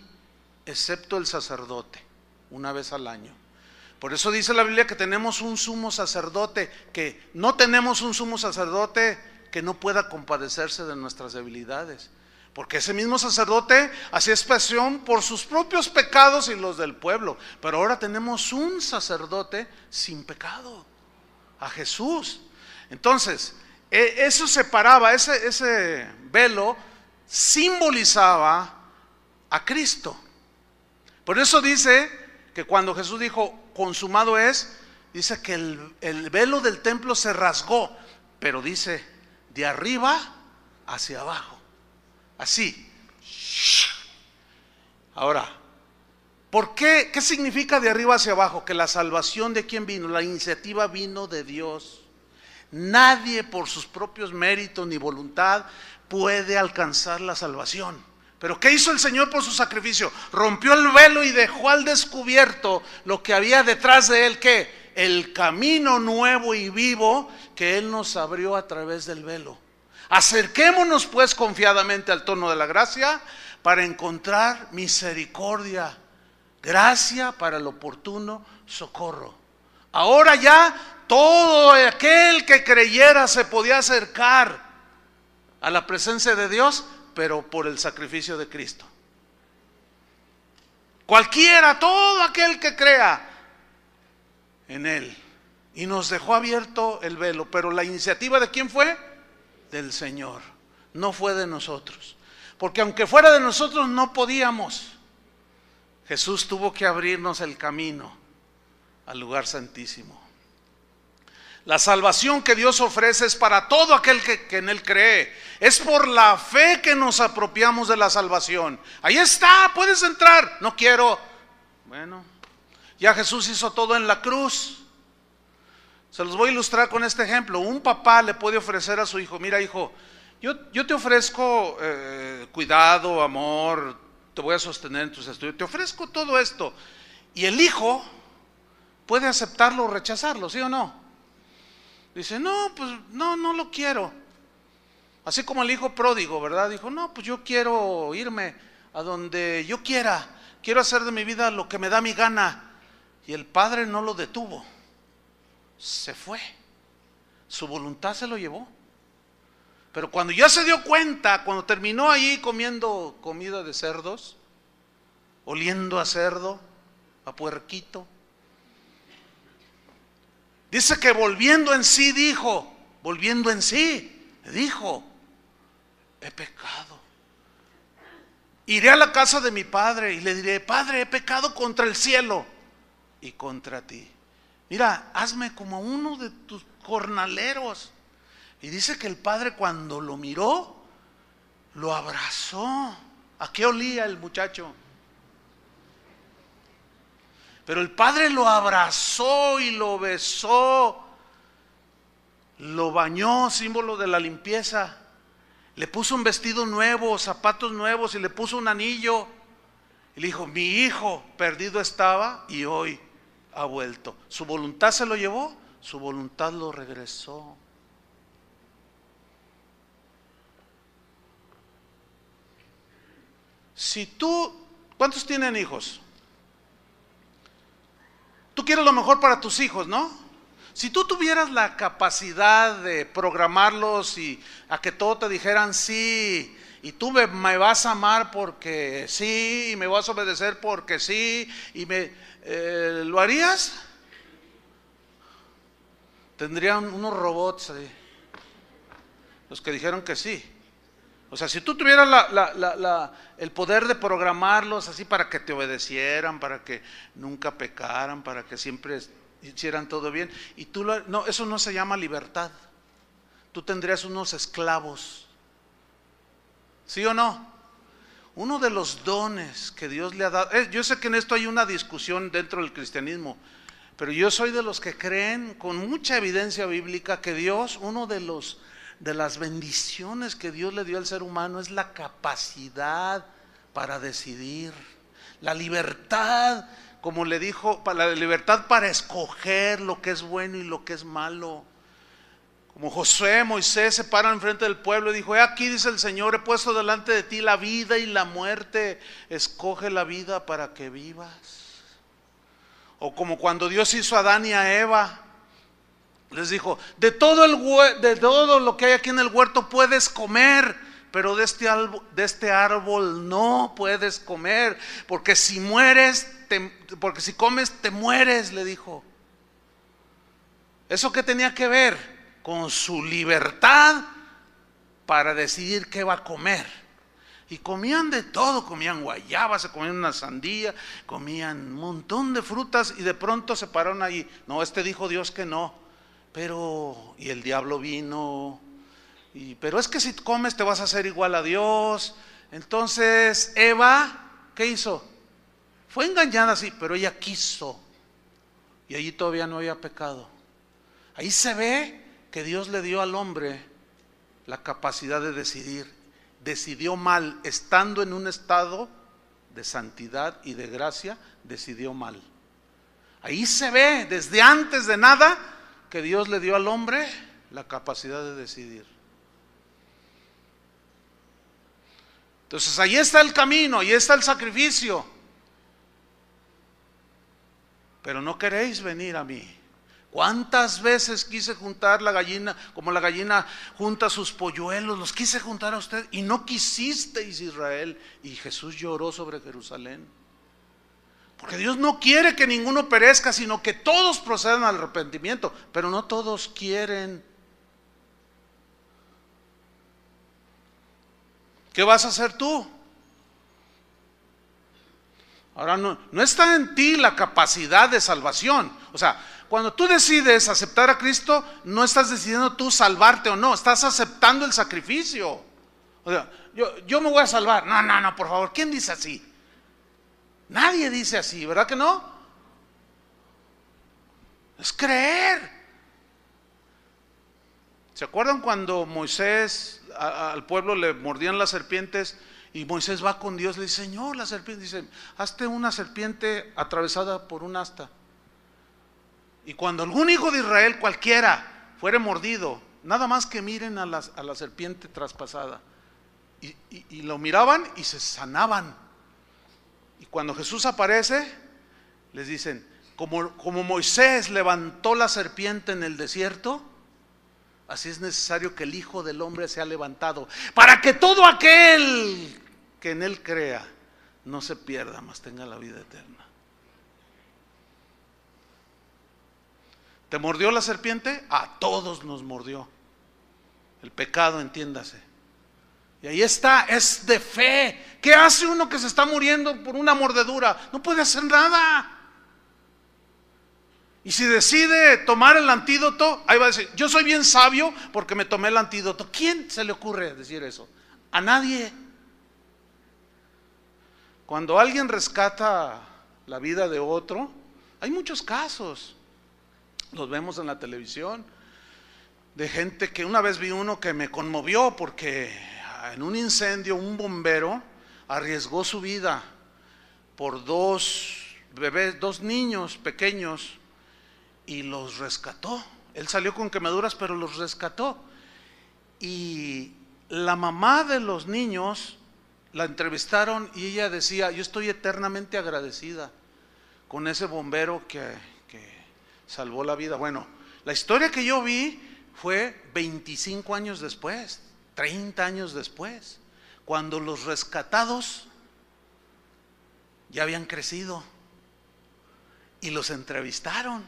excepto el sacerdote una vez al año. Por eso dice la Biblia que tenemos un sumo sacerdote, que no tenemos un sumo sacerdote que no pueda compadecerse de nuestras debilidades. Porque ese mismo sacerdote hacía expresión por sus propios pecados y los del pueblo. Pero ahora tenemos un sacerdote sin pecado, a Jesús. Entonces, eso separaba, ese, ese velo simbolizaba a Cristo. Por eso dice que cuando Jesús dijo, consumado es, dice que el, el, velo del templo se rasgó, pero dice, de arriba hacia abajo. Así. Ahora, ¿por qué? ¿Qué significa de arriba hacia abajo? Que la salvación de quién vino, la iniciativa vino de Dios. Nadie por sus propios méritos ni voluntad puede alcanzar la salvación. Pero ¿qué hizo el Señor por su sacrificio? Rompió el velo y dejó al descubierto lo que había detrás de él, que el camino nuevo y vivo que Él nos abrió a través del velo. Acerquémonos pues confiadamente al tono de la gracia para encontrar misericordia, gracia para el oportuno socorro. Ahora ya todo aquel que creyera se podía acercar a la presencia de Dios, pero por el sacrificio de Cristo. Cualquiera, todo aquel que crea en Él. Y nos dejó abierto el velo, pero la iniciativa de quién fue? Del Señor, no fue de nosotros. Porque aunque fuera de nosotros no podíamos. Jesús tuvo que abrirnos el camino al lugar santísimo. La salvación que Dios ofrece es para todo aquel que, en Él cree. Es por la fe que nos apropiamos de la salvación. Ahí está, puedes entrar. No quiero. Bueno, ya Jesús hizo todo en la cruz. Se los voy a ilustrar con este ejemplo. Un papá le puede ofrecer a su hijo, mira hijo, yo, yo te ofrezco eh, cuidado, amor, te voy a sostener en tus estudios, te ofrezco todo esto. Y el hijo puede aceptarlo o rechazarlo, ¿sí o no? Dice, no, pues no, no lo quiero. Así como el hijo pródigo, ¿verdad? Dijo, no, pues yo quiero irme a donde yo quiera, quiero hacer de mi vida lo que me da mi gana. Y el padre no lo detuvo, se fue. Su voluntad se lo llevó. Pero cuando ya se dio cuenta, cuando terminó ahí comiendo comida de cerdos, oliendo a cerdo, a puerquito, dice que volviendo en sí dijo, volviendo en sí, dijo, he pecado. Iré a la casa de mi padre y le diré, Padre, he pecado contra el cielo y contra ti. Mira, hazme como uno de tus jornaleros. Y dice que el padre cuando lo miró, lo abrazó. ¿A qué olía el muchacho? Pero el padre lo abrazó y lo besó, lo bañó, símbolo de la limpieza. Le puso un vestido nuevo, zapatos nuevos y le puso un anillo. Y le dijo, mi hijo perdido estaba y hoy ha vuelto. Su voluntad se lo llevó, su voluntad lo regresó. Si tú, ¿cuántos tienen hijos? Tú quieres lo mejor para tus hijos, ¿no? Si tú tuvieras la capacidad de programarlos y a que todo te dijeran sí, y tú me, vas a amar porque sí, y me vas a obedecer porque sí, y me, eh, ¿lo harías? Tendrían unos robots ahí, los que dijeron que sí. O sea, si tú tuvieras el poder de programarlos así para que te obedecieran, para que nunca pecaran, para que siempre hicieran todo bien, y tú no, eso no se llama libertad. Tú tendrías unos esclavos. ¿Sí o no? Uno de los dones que Dios le ha dado, eh, yo sé que en esto hay una discusión dentro del cristianismo, pero yo soy de los que creen con mucha evidencia bíblica que Dios, uno de los de las bendiciones que Dios le dio al ser humano es la capacidad para decidir, la libertad, como le dijo, la libertad para escoger lo que es bueno y lo que es malo. Como Josué, Moisés se paran enfrente del pueblo y dijo, aquí dice el Señor, he puesto delante de ti la vida y la muerte, escoge la vida para que vivas. O como cuando Dios hizo a Adán y a Eva, les dijo, de todo, el, de todo lo que hay aquí en el huerto puedes comer, pero de este, árbol, de este árbol no puedes comer, porque si mueres, porque si comes te mueres, le dijo. ¿Eso qué tenía que ver? Con su libertad para decidir qué va a comer. Y comían de todo, comían guayabas, se comían una sandía, comían un montón de frutas y de pronto se pararon ahí. No, este dijo Dios que no. Pero, y el diablo vino, y, pero es que si comes te vas a hacer igual a Dios. Entonces, Eva, ¿qué hizo? Fue engañada, sí, pero ella quiso. Y allí todavía no había pecado. Ahí se ve que Dios le dio al hombre la capacidad de decidir. Decidió mal, estando en un estado de santidad y de gracia, decidió mal. Ahí se ve, desde antes de nada, que Dios le dio al hombre la capacidad de decidir. Entonces ahí está el camino, ahí está el sacrificio. Pero no queréis venir a mí. ¿Cuántas veces quise juntar la gallina, como la gallina junta sus polluelos, los quise juntar a usted y no quisisteis Israel? Y Jesús lloró sobre Jerusalén. Porque Dios no quiere que ninguno perezca, sino que todos procedan al arrepentimiento, pero no todos quieren. ¿Qué vas a hacer tú? Ahora no, no está en ti la capacidad de salvación. O sea, cuando tú decides aceptar a Cristo, no estás decidiendo tú salvarte o no, estás aceptando el sacrificio. O sea, yo, yo me voy a salvar. No, no, no, por favor, ¿quién dice así? Nadie dice así, ¿verdad que no? Es creer. ¿Se acuerdan cuando Moisés al pueblo le mordían las serpientes y Moisés va con Dios, le dice, Señor, la serpiente, dice, hazte una serpiente atravesada por un asta. Y cuando algún hijo de Israel cualquiera fuere mordido, nada más que miren a, a la serpiente traspasada. Y, y, lo miraban y se sanaban. Y cuando Jesús aparece, les dicen, como, como Moisés levantó la serpiente en el desierto, Así es necesario que el Hijo del Hombre sea levantado, para que todo aquel que en Él crea no se pierda, mas tenga la vida eterna. ¿Te mordió la serpiente? A todos nos mordió. El pecado, entiéndase. Y ahí está, es de fe. ¿Qué hace uno que se está muriendo por una mordedura? No puede hacer nada. Y si decide tomar el antídoto, ahí va a decir, yo soy bien sabio porque me tomé el antídoto. ¿Quién se le ocurre decir eso? A nadie. Cuando alguien rescata la vida de otro, hay muchos casos. Los vemos en la televisión de gente que una vez vi uno que me conmovió porque en un incendio un bombero arriesgó su vida por dos bebés, dos niños pequeños y los rescató. Él salió con quemaduras, pero los rescató. Y la mamá de los niños la entrevistaron y ella decía, yo estoy eternamente agradecida con ese bombero que, que salvó la vida. Bueno, la historia que yo vi fue 25 años después, 30 años después, cuando los rescatados ya habían crecido y los entrevistaron.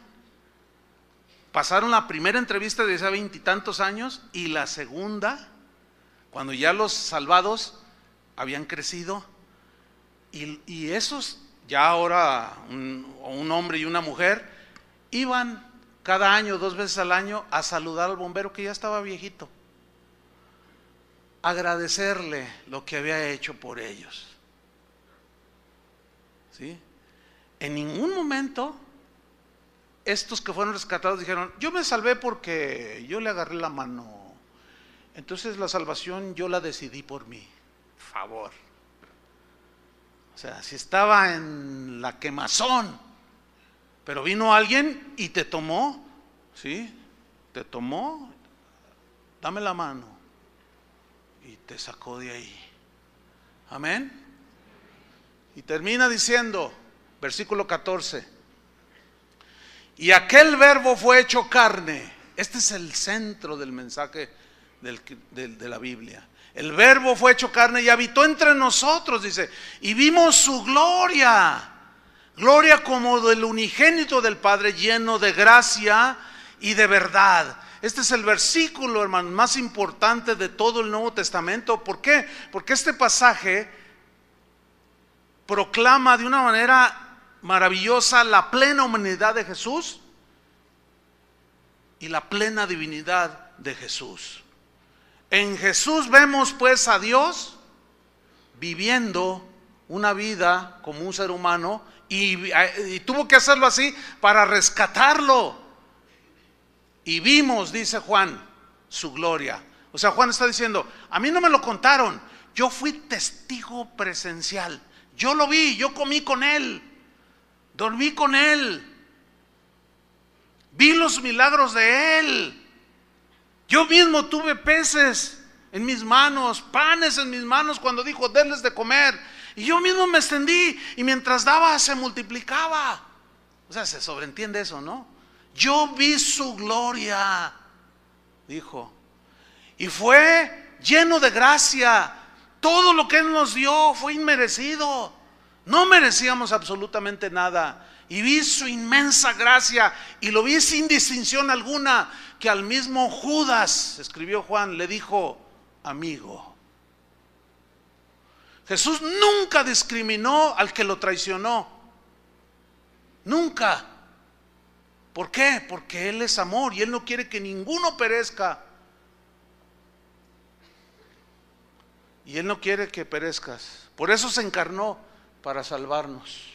Pasaron la primera entrevista de hace veintitantos años y la segunda, cuando ya los salvados habían crecido. Y, esos, ya ahora un, un hombre y una mujer, iban cada año, dos veces al año, a saludar al bombero que ya estaba viejito. Agradecerle lo que había hecho por ellos. ¿Sí? En ningún momento estos que fueron rescatados dijeron, yo me salvé porque yo le agarré la mano. Entonces la salvación yo la decidí por mí. Favor. O sea, si estaba en la quemazón, pero vino alguien y te tomó, ¿sí? Te tomó, dame la mano y te sacó de ahí. Amén. Y termina diciendo, versículo 14. Y aquel verbo fue hecho carne. Este es el centro del mensaje de la Biblia. El verbo fue hecho carne y habitó entre nosotros, dice, y vimos su gloria. Gloria como del unigénito del Padre lleno de gracia y de verdad. Este es el versículo, hermano, más importante de todo el Nuevo Testamento. ¿Por qué? Porque este pasaje proclama de una manera maravillosa la plena humanidad de Jesús y la plena divinidad de Jesús. En Jesús vemos pues a Dios viviendo una vida como un ser humano y, y, tuvo que hacerlo así para rescatarlo. Y vimos, dice Juan, su gloria. O sea, Juan está diciendo, a mí no me lo contaron, yo fui testigo presencial, yo lo vi, yo comí con él. Dormí con Él. Vi los milagros de Él. Yo mismo tuve peces en mis manos, panes en mis manos cuando dijo, denles de comer. Y yo mismo me extendí y mientras daba se multiplicaba. O sea, se sobreentiende eso, ¿no? Yo vi su gloria, dijo. Y fue lleno de gracia. Todo lo que Él nos dio fue inmerecido. No merecíamos absolutamente nada. Y vi su inmensa gracia y lo vi sin distinción alguna, que al mismo Judas, escribió Juan, le dijo, amigo. Jesús nunca discriminó al que lo traicionó. Nunca. ¿Por qué? Porque Él es amor y Él no quiere que ninguno perezca. Y Él no quiere que perezcas. Por eso se encarnó para salvarnos.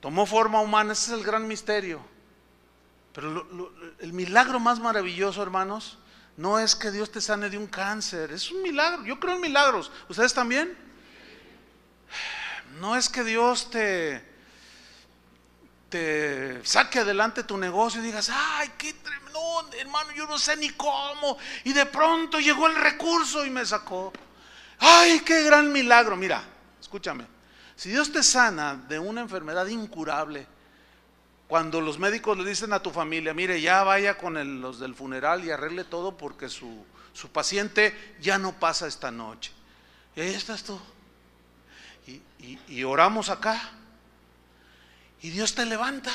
Tomó forma humana, ese es el gran misterio. Pero el milagro más maravilloso, hermanos, no es que Dios te sane de un cáncer, es un milagro. Yo creo en milagros. ¿Ustedes también? No es que Dios te, saque adelante tu negocio y digas, ay, qué tremendo, hermano, yo no sé ni cómo. Y de pronto llegó el recurso y me sacó. Ay, qué gran milagro. Mira, escúchame. Si Dios te sana de una enfermedad incurable, cuando los médicos le dicen a tu familia, mire, ya vaya con los del funeral y arregle todo porque su, paciente ya no pasa esta noche. Y ahí estás tú. y oramos acá. Y Dios te levanta.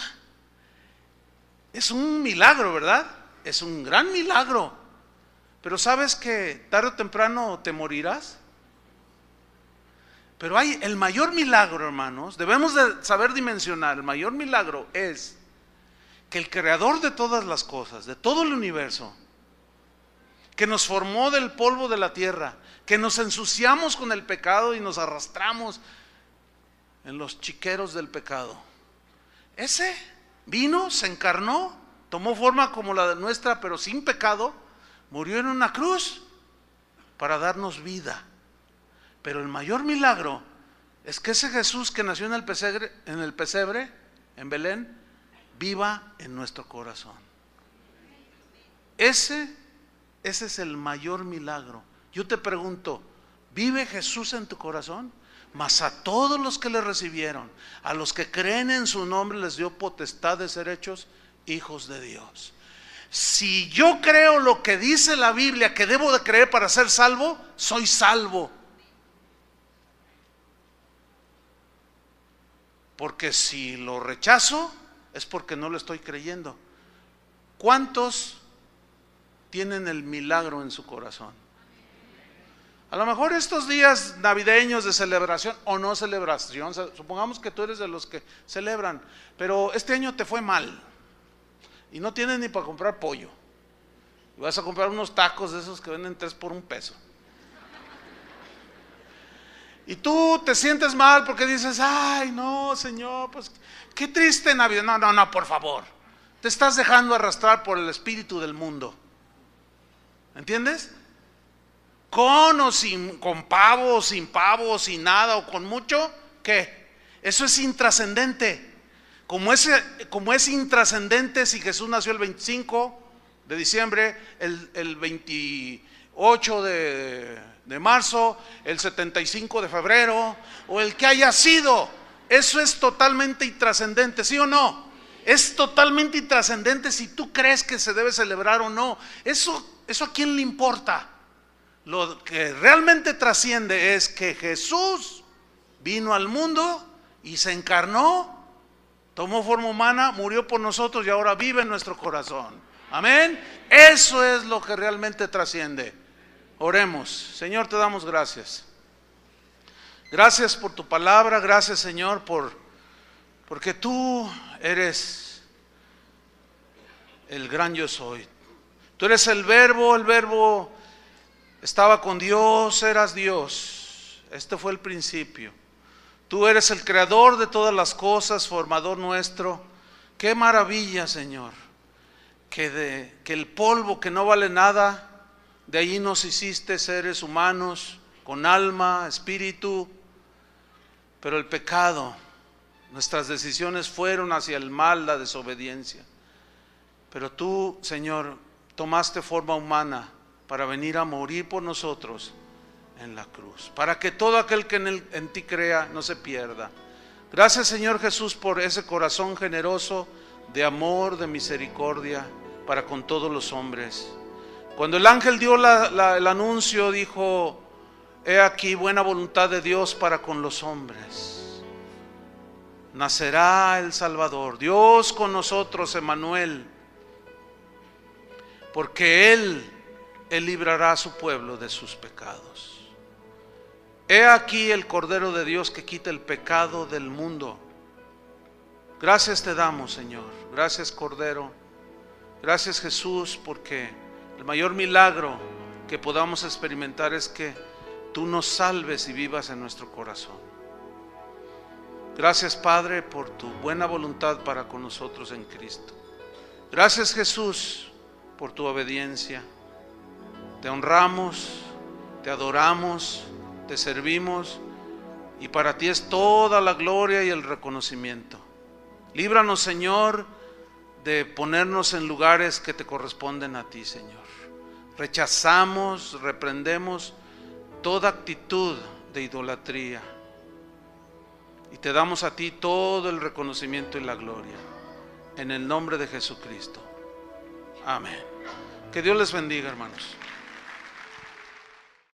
Es un milagro, ¿verdad? Es un gran milagro. Pero sabes que tarde o temprano te morirás. Pero hay el mayor milagro, hermanos, debemos de saber dimensionar, el mayor milagro es que el creador de todas las cosas, de todo el universo, que nos formó del polvo de la tierra, que nos ensuciamos con el pecado y nos arrastramos en los chiqueros del pecado. Ese vino, se encarnó, tomó forma como la nuestra, pero sin pecado, murió en una cruz para darnos vida. Pero el mayor milagro es que ese Jesús que nació en el pesebre, en, Belén, viva en nuestro corazón. Ese, ese es el mayor milagro. Yo te pregunto, ¿vive Jesús en tu corazón? Mas a todos los que le recibieron, a los que creen en su nombre, les dio potestad de ser hechos hijos de Dios. Si yo creo lo que dice la Biblia que debo de creer para ser salvo, soy salvo. Porque si lo rechazo es porque no lo estoy creyendo. ¿Cuántos tienen el milagro en su corazón? A lo mejor estos días navideños de celebración o no celebración, supongamos que tú eres de los que celebran, pero este año te fue mal y no tienes ni para comprar pollo. Y vas a comprar unos tacos de esos que venden tres por un peso. Y tú te sientes mal porque dices, ay, no, Señor, pues qué triste Navidad. No, no, no, por favor. Te estás dejando arrastrar por el espíritu del mundo. ¿Entiendes? Con o sin, con pavo, sin pavo, sin nada o con mucho, ¿qué? Eso es intrascendente. Como es, como es intrascendente si Jesús nació el 25 de diciembre, el, el 28 de, de marzo, el 75 de febrero o el que haya sido. Eso es totalmente intrascendente, ¿sí o no? Es totalmente intrascendente si tú crees que se debe celebrar o no. Eso, eso a quién le importa. Lo que realmente trasciende es que Jesús vino al mundo y se encarnó, tomó forma humana, murió por nosotros y ahora vive en nuestro corazón. Amén. Eso es lo que realmente trasciende. Oremos. Señor, te damos gracias. Gracias por tu palabra, gracias Señor por porque tú eres el gran yo soy. Tú eres el verbo, el verbo estaba con Dios, eras Dios. Este fue el principio. Tú eres el creador de todas las cosas, formador nuestro. Qué maravilla, Señor, que de que el polvo que no vale nada de ahí nos hiciste seres humanos con alma, espíritu, pero el pecado, nuestras decisiones fueron hacia el mal, la desobediencia. Pero tú, Señor, tomaste forma humana para venir a morir por nosotros en la cruz, para que todo aquel que en, ti crea no se pierda. Gracias, Señor Jesús, por ese corazón generoso de amor, de misericordia para con todos los hombres. Cuando el ángel dio el anuncio, dijo, he aquí buena voluntad de Dios para con los hombres. Nacerá el Salvador, Dios con nosotros, Emanuel, porque Él, Él librará a su pueblo de sus pecados. He aquí el Cordero de Dios que quita el pecado del mundo. Gracias te damos, Señor. Gracias, Cordero. Gracias, Jesús, porque el mayor milagro que podamos experimentar es que tú nos salves y vivas en nuestro corazón. Gracias, Padre, por tu buena voluntad para con nosotros en Cristo. Gracias, Jesús, por tu obediencia. Te honramos, te adoramos te servimos y para ti es toda la gloria y el reconocimiento. Líbranos, Señor, de ponernos en lugares que te corresponden a ti, Señor. Rechazamos, reprendemos toda actitud de idolatría y te damos a ti todo el reconocimiento y la gloria. En el nombre de Jesucristo. Amén. Que Dios les bendiga, hermanos.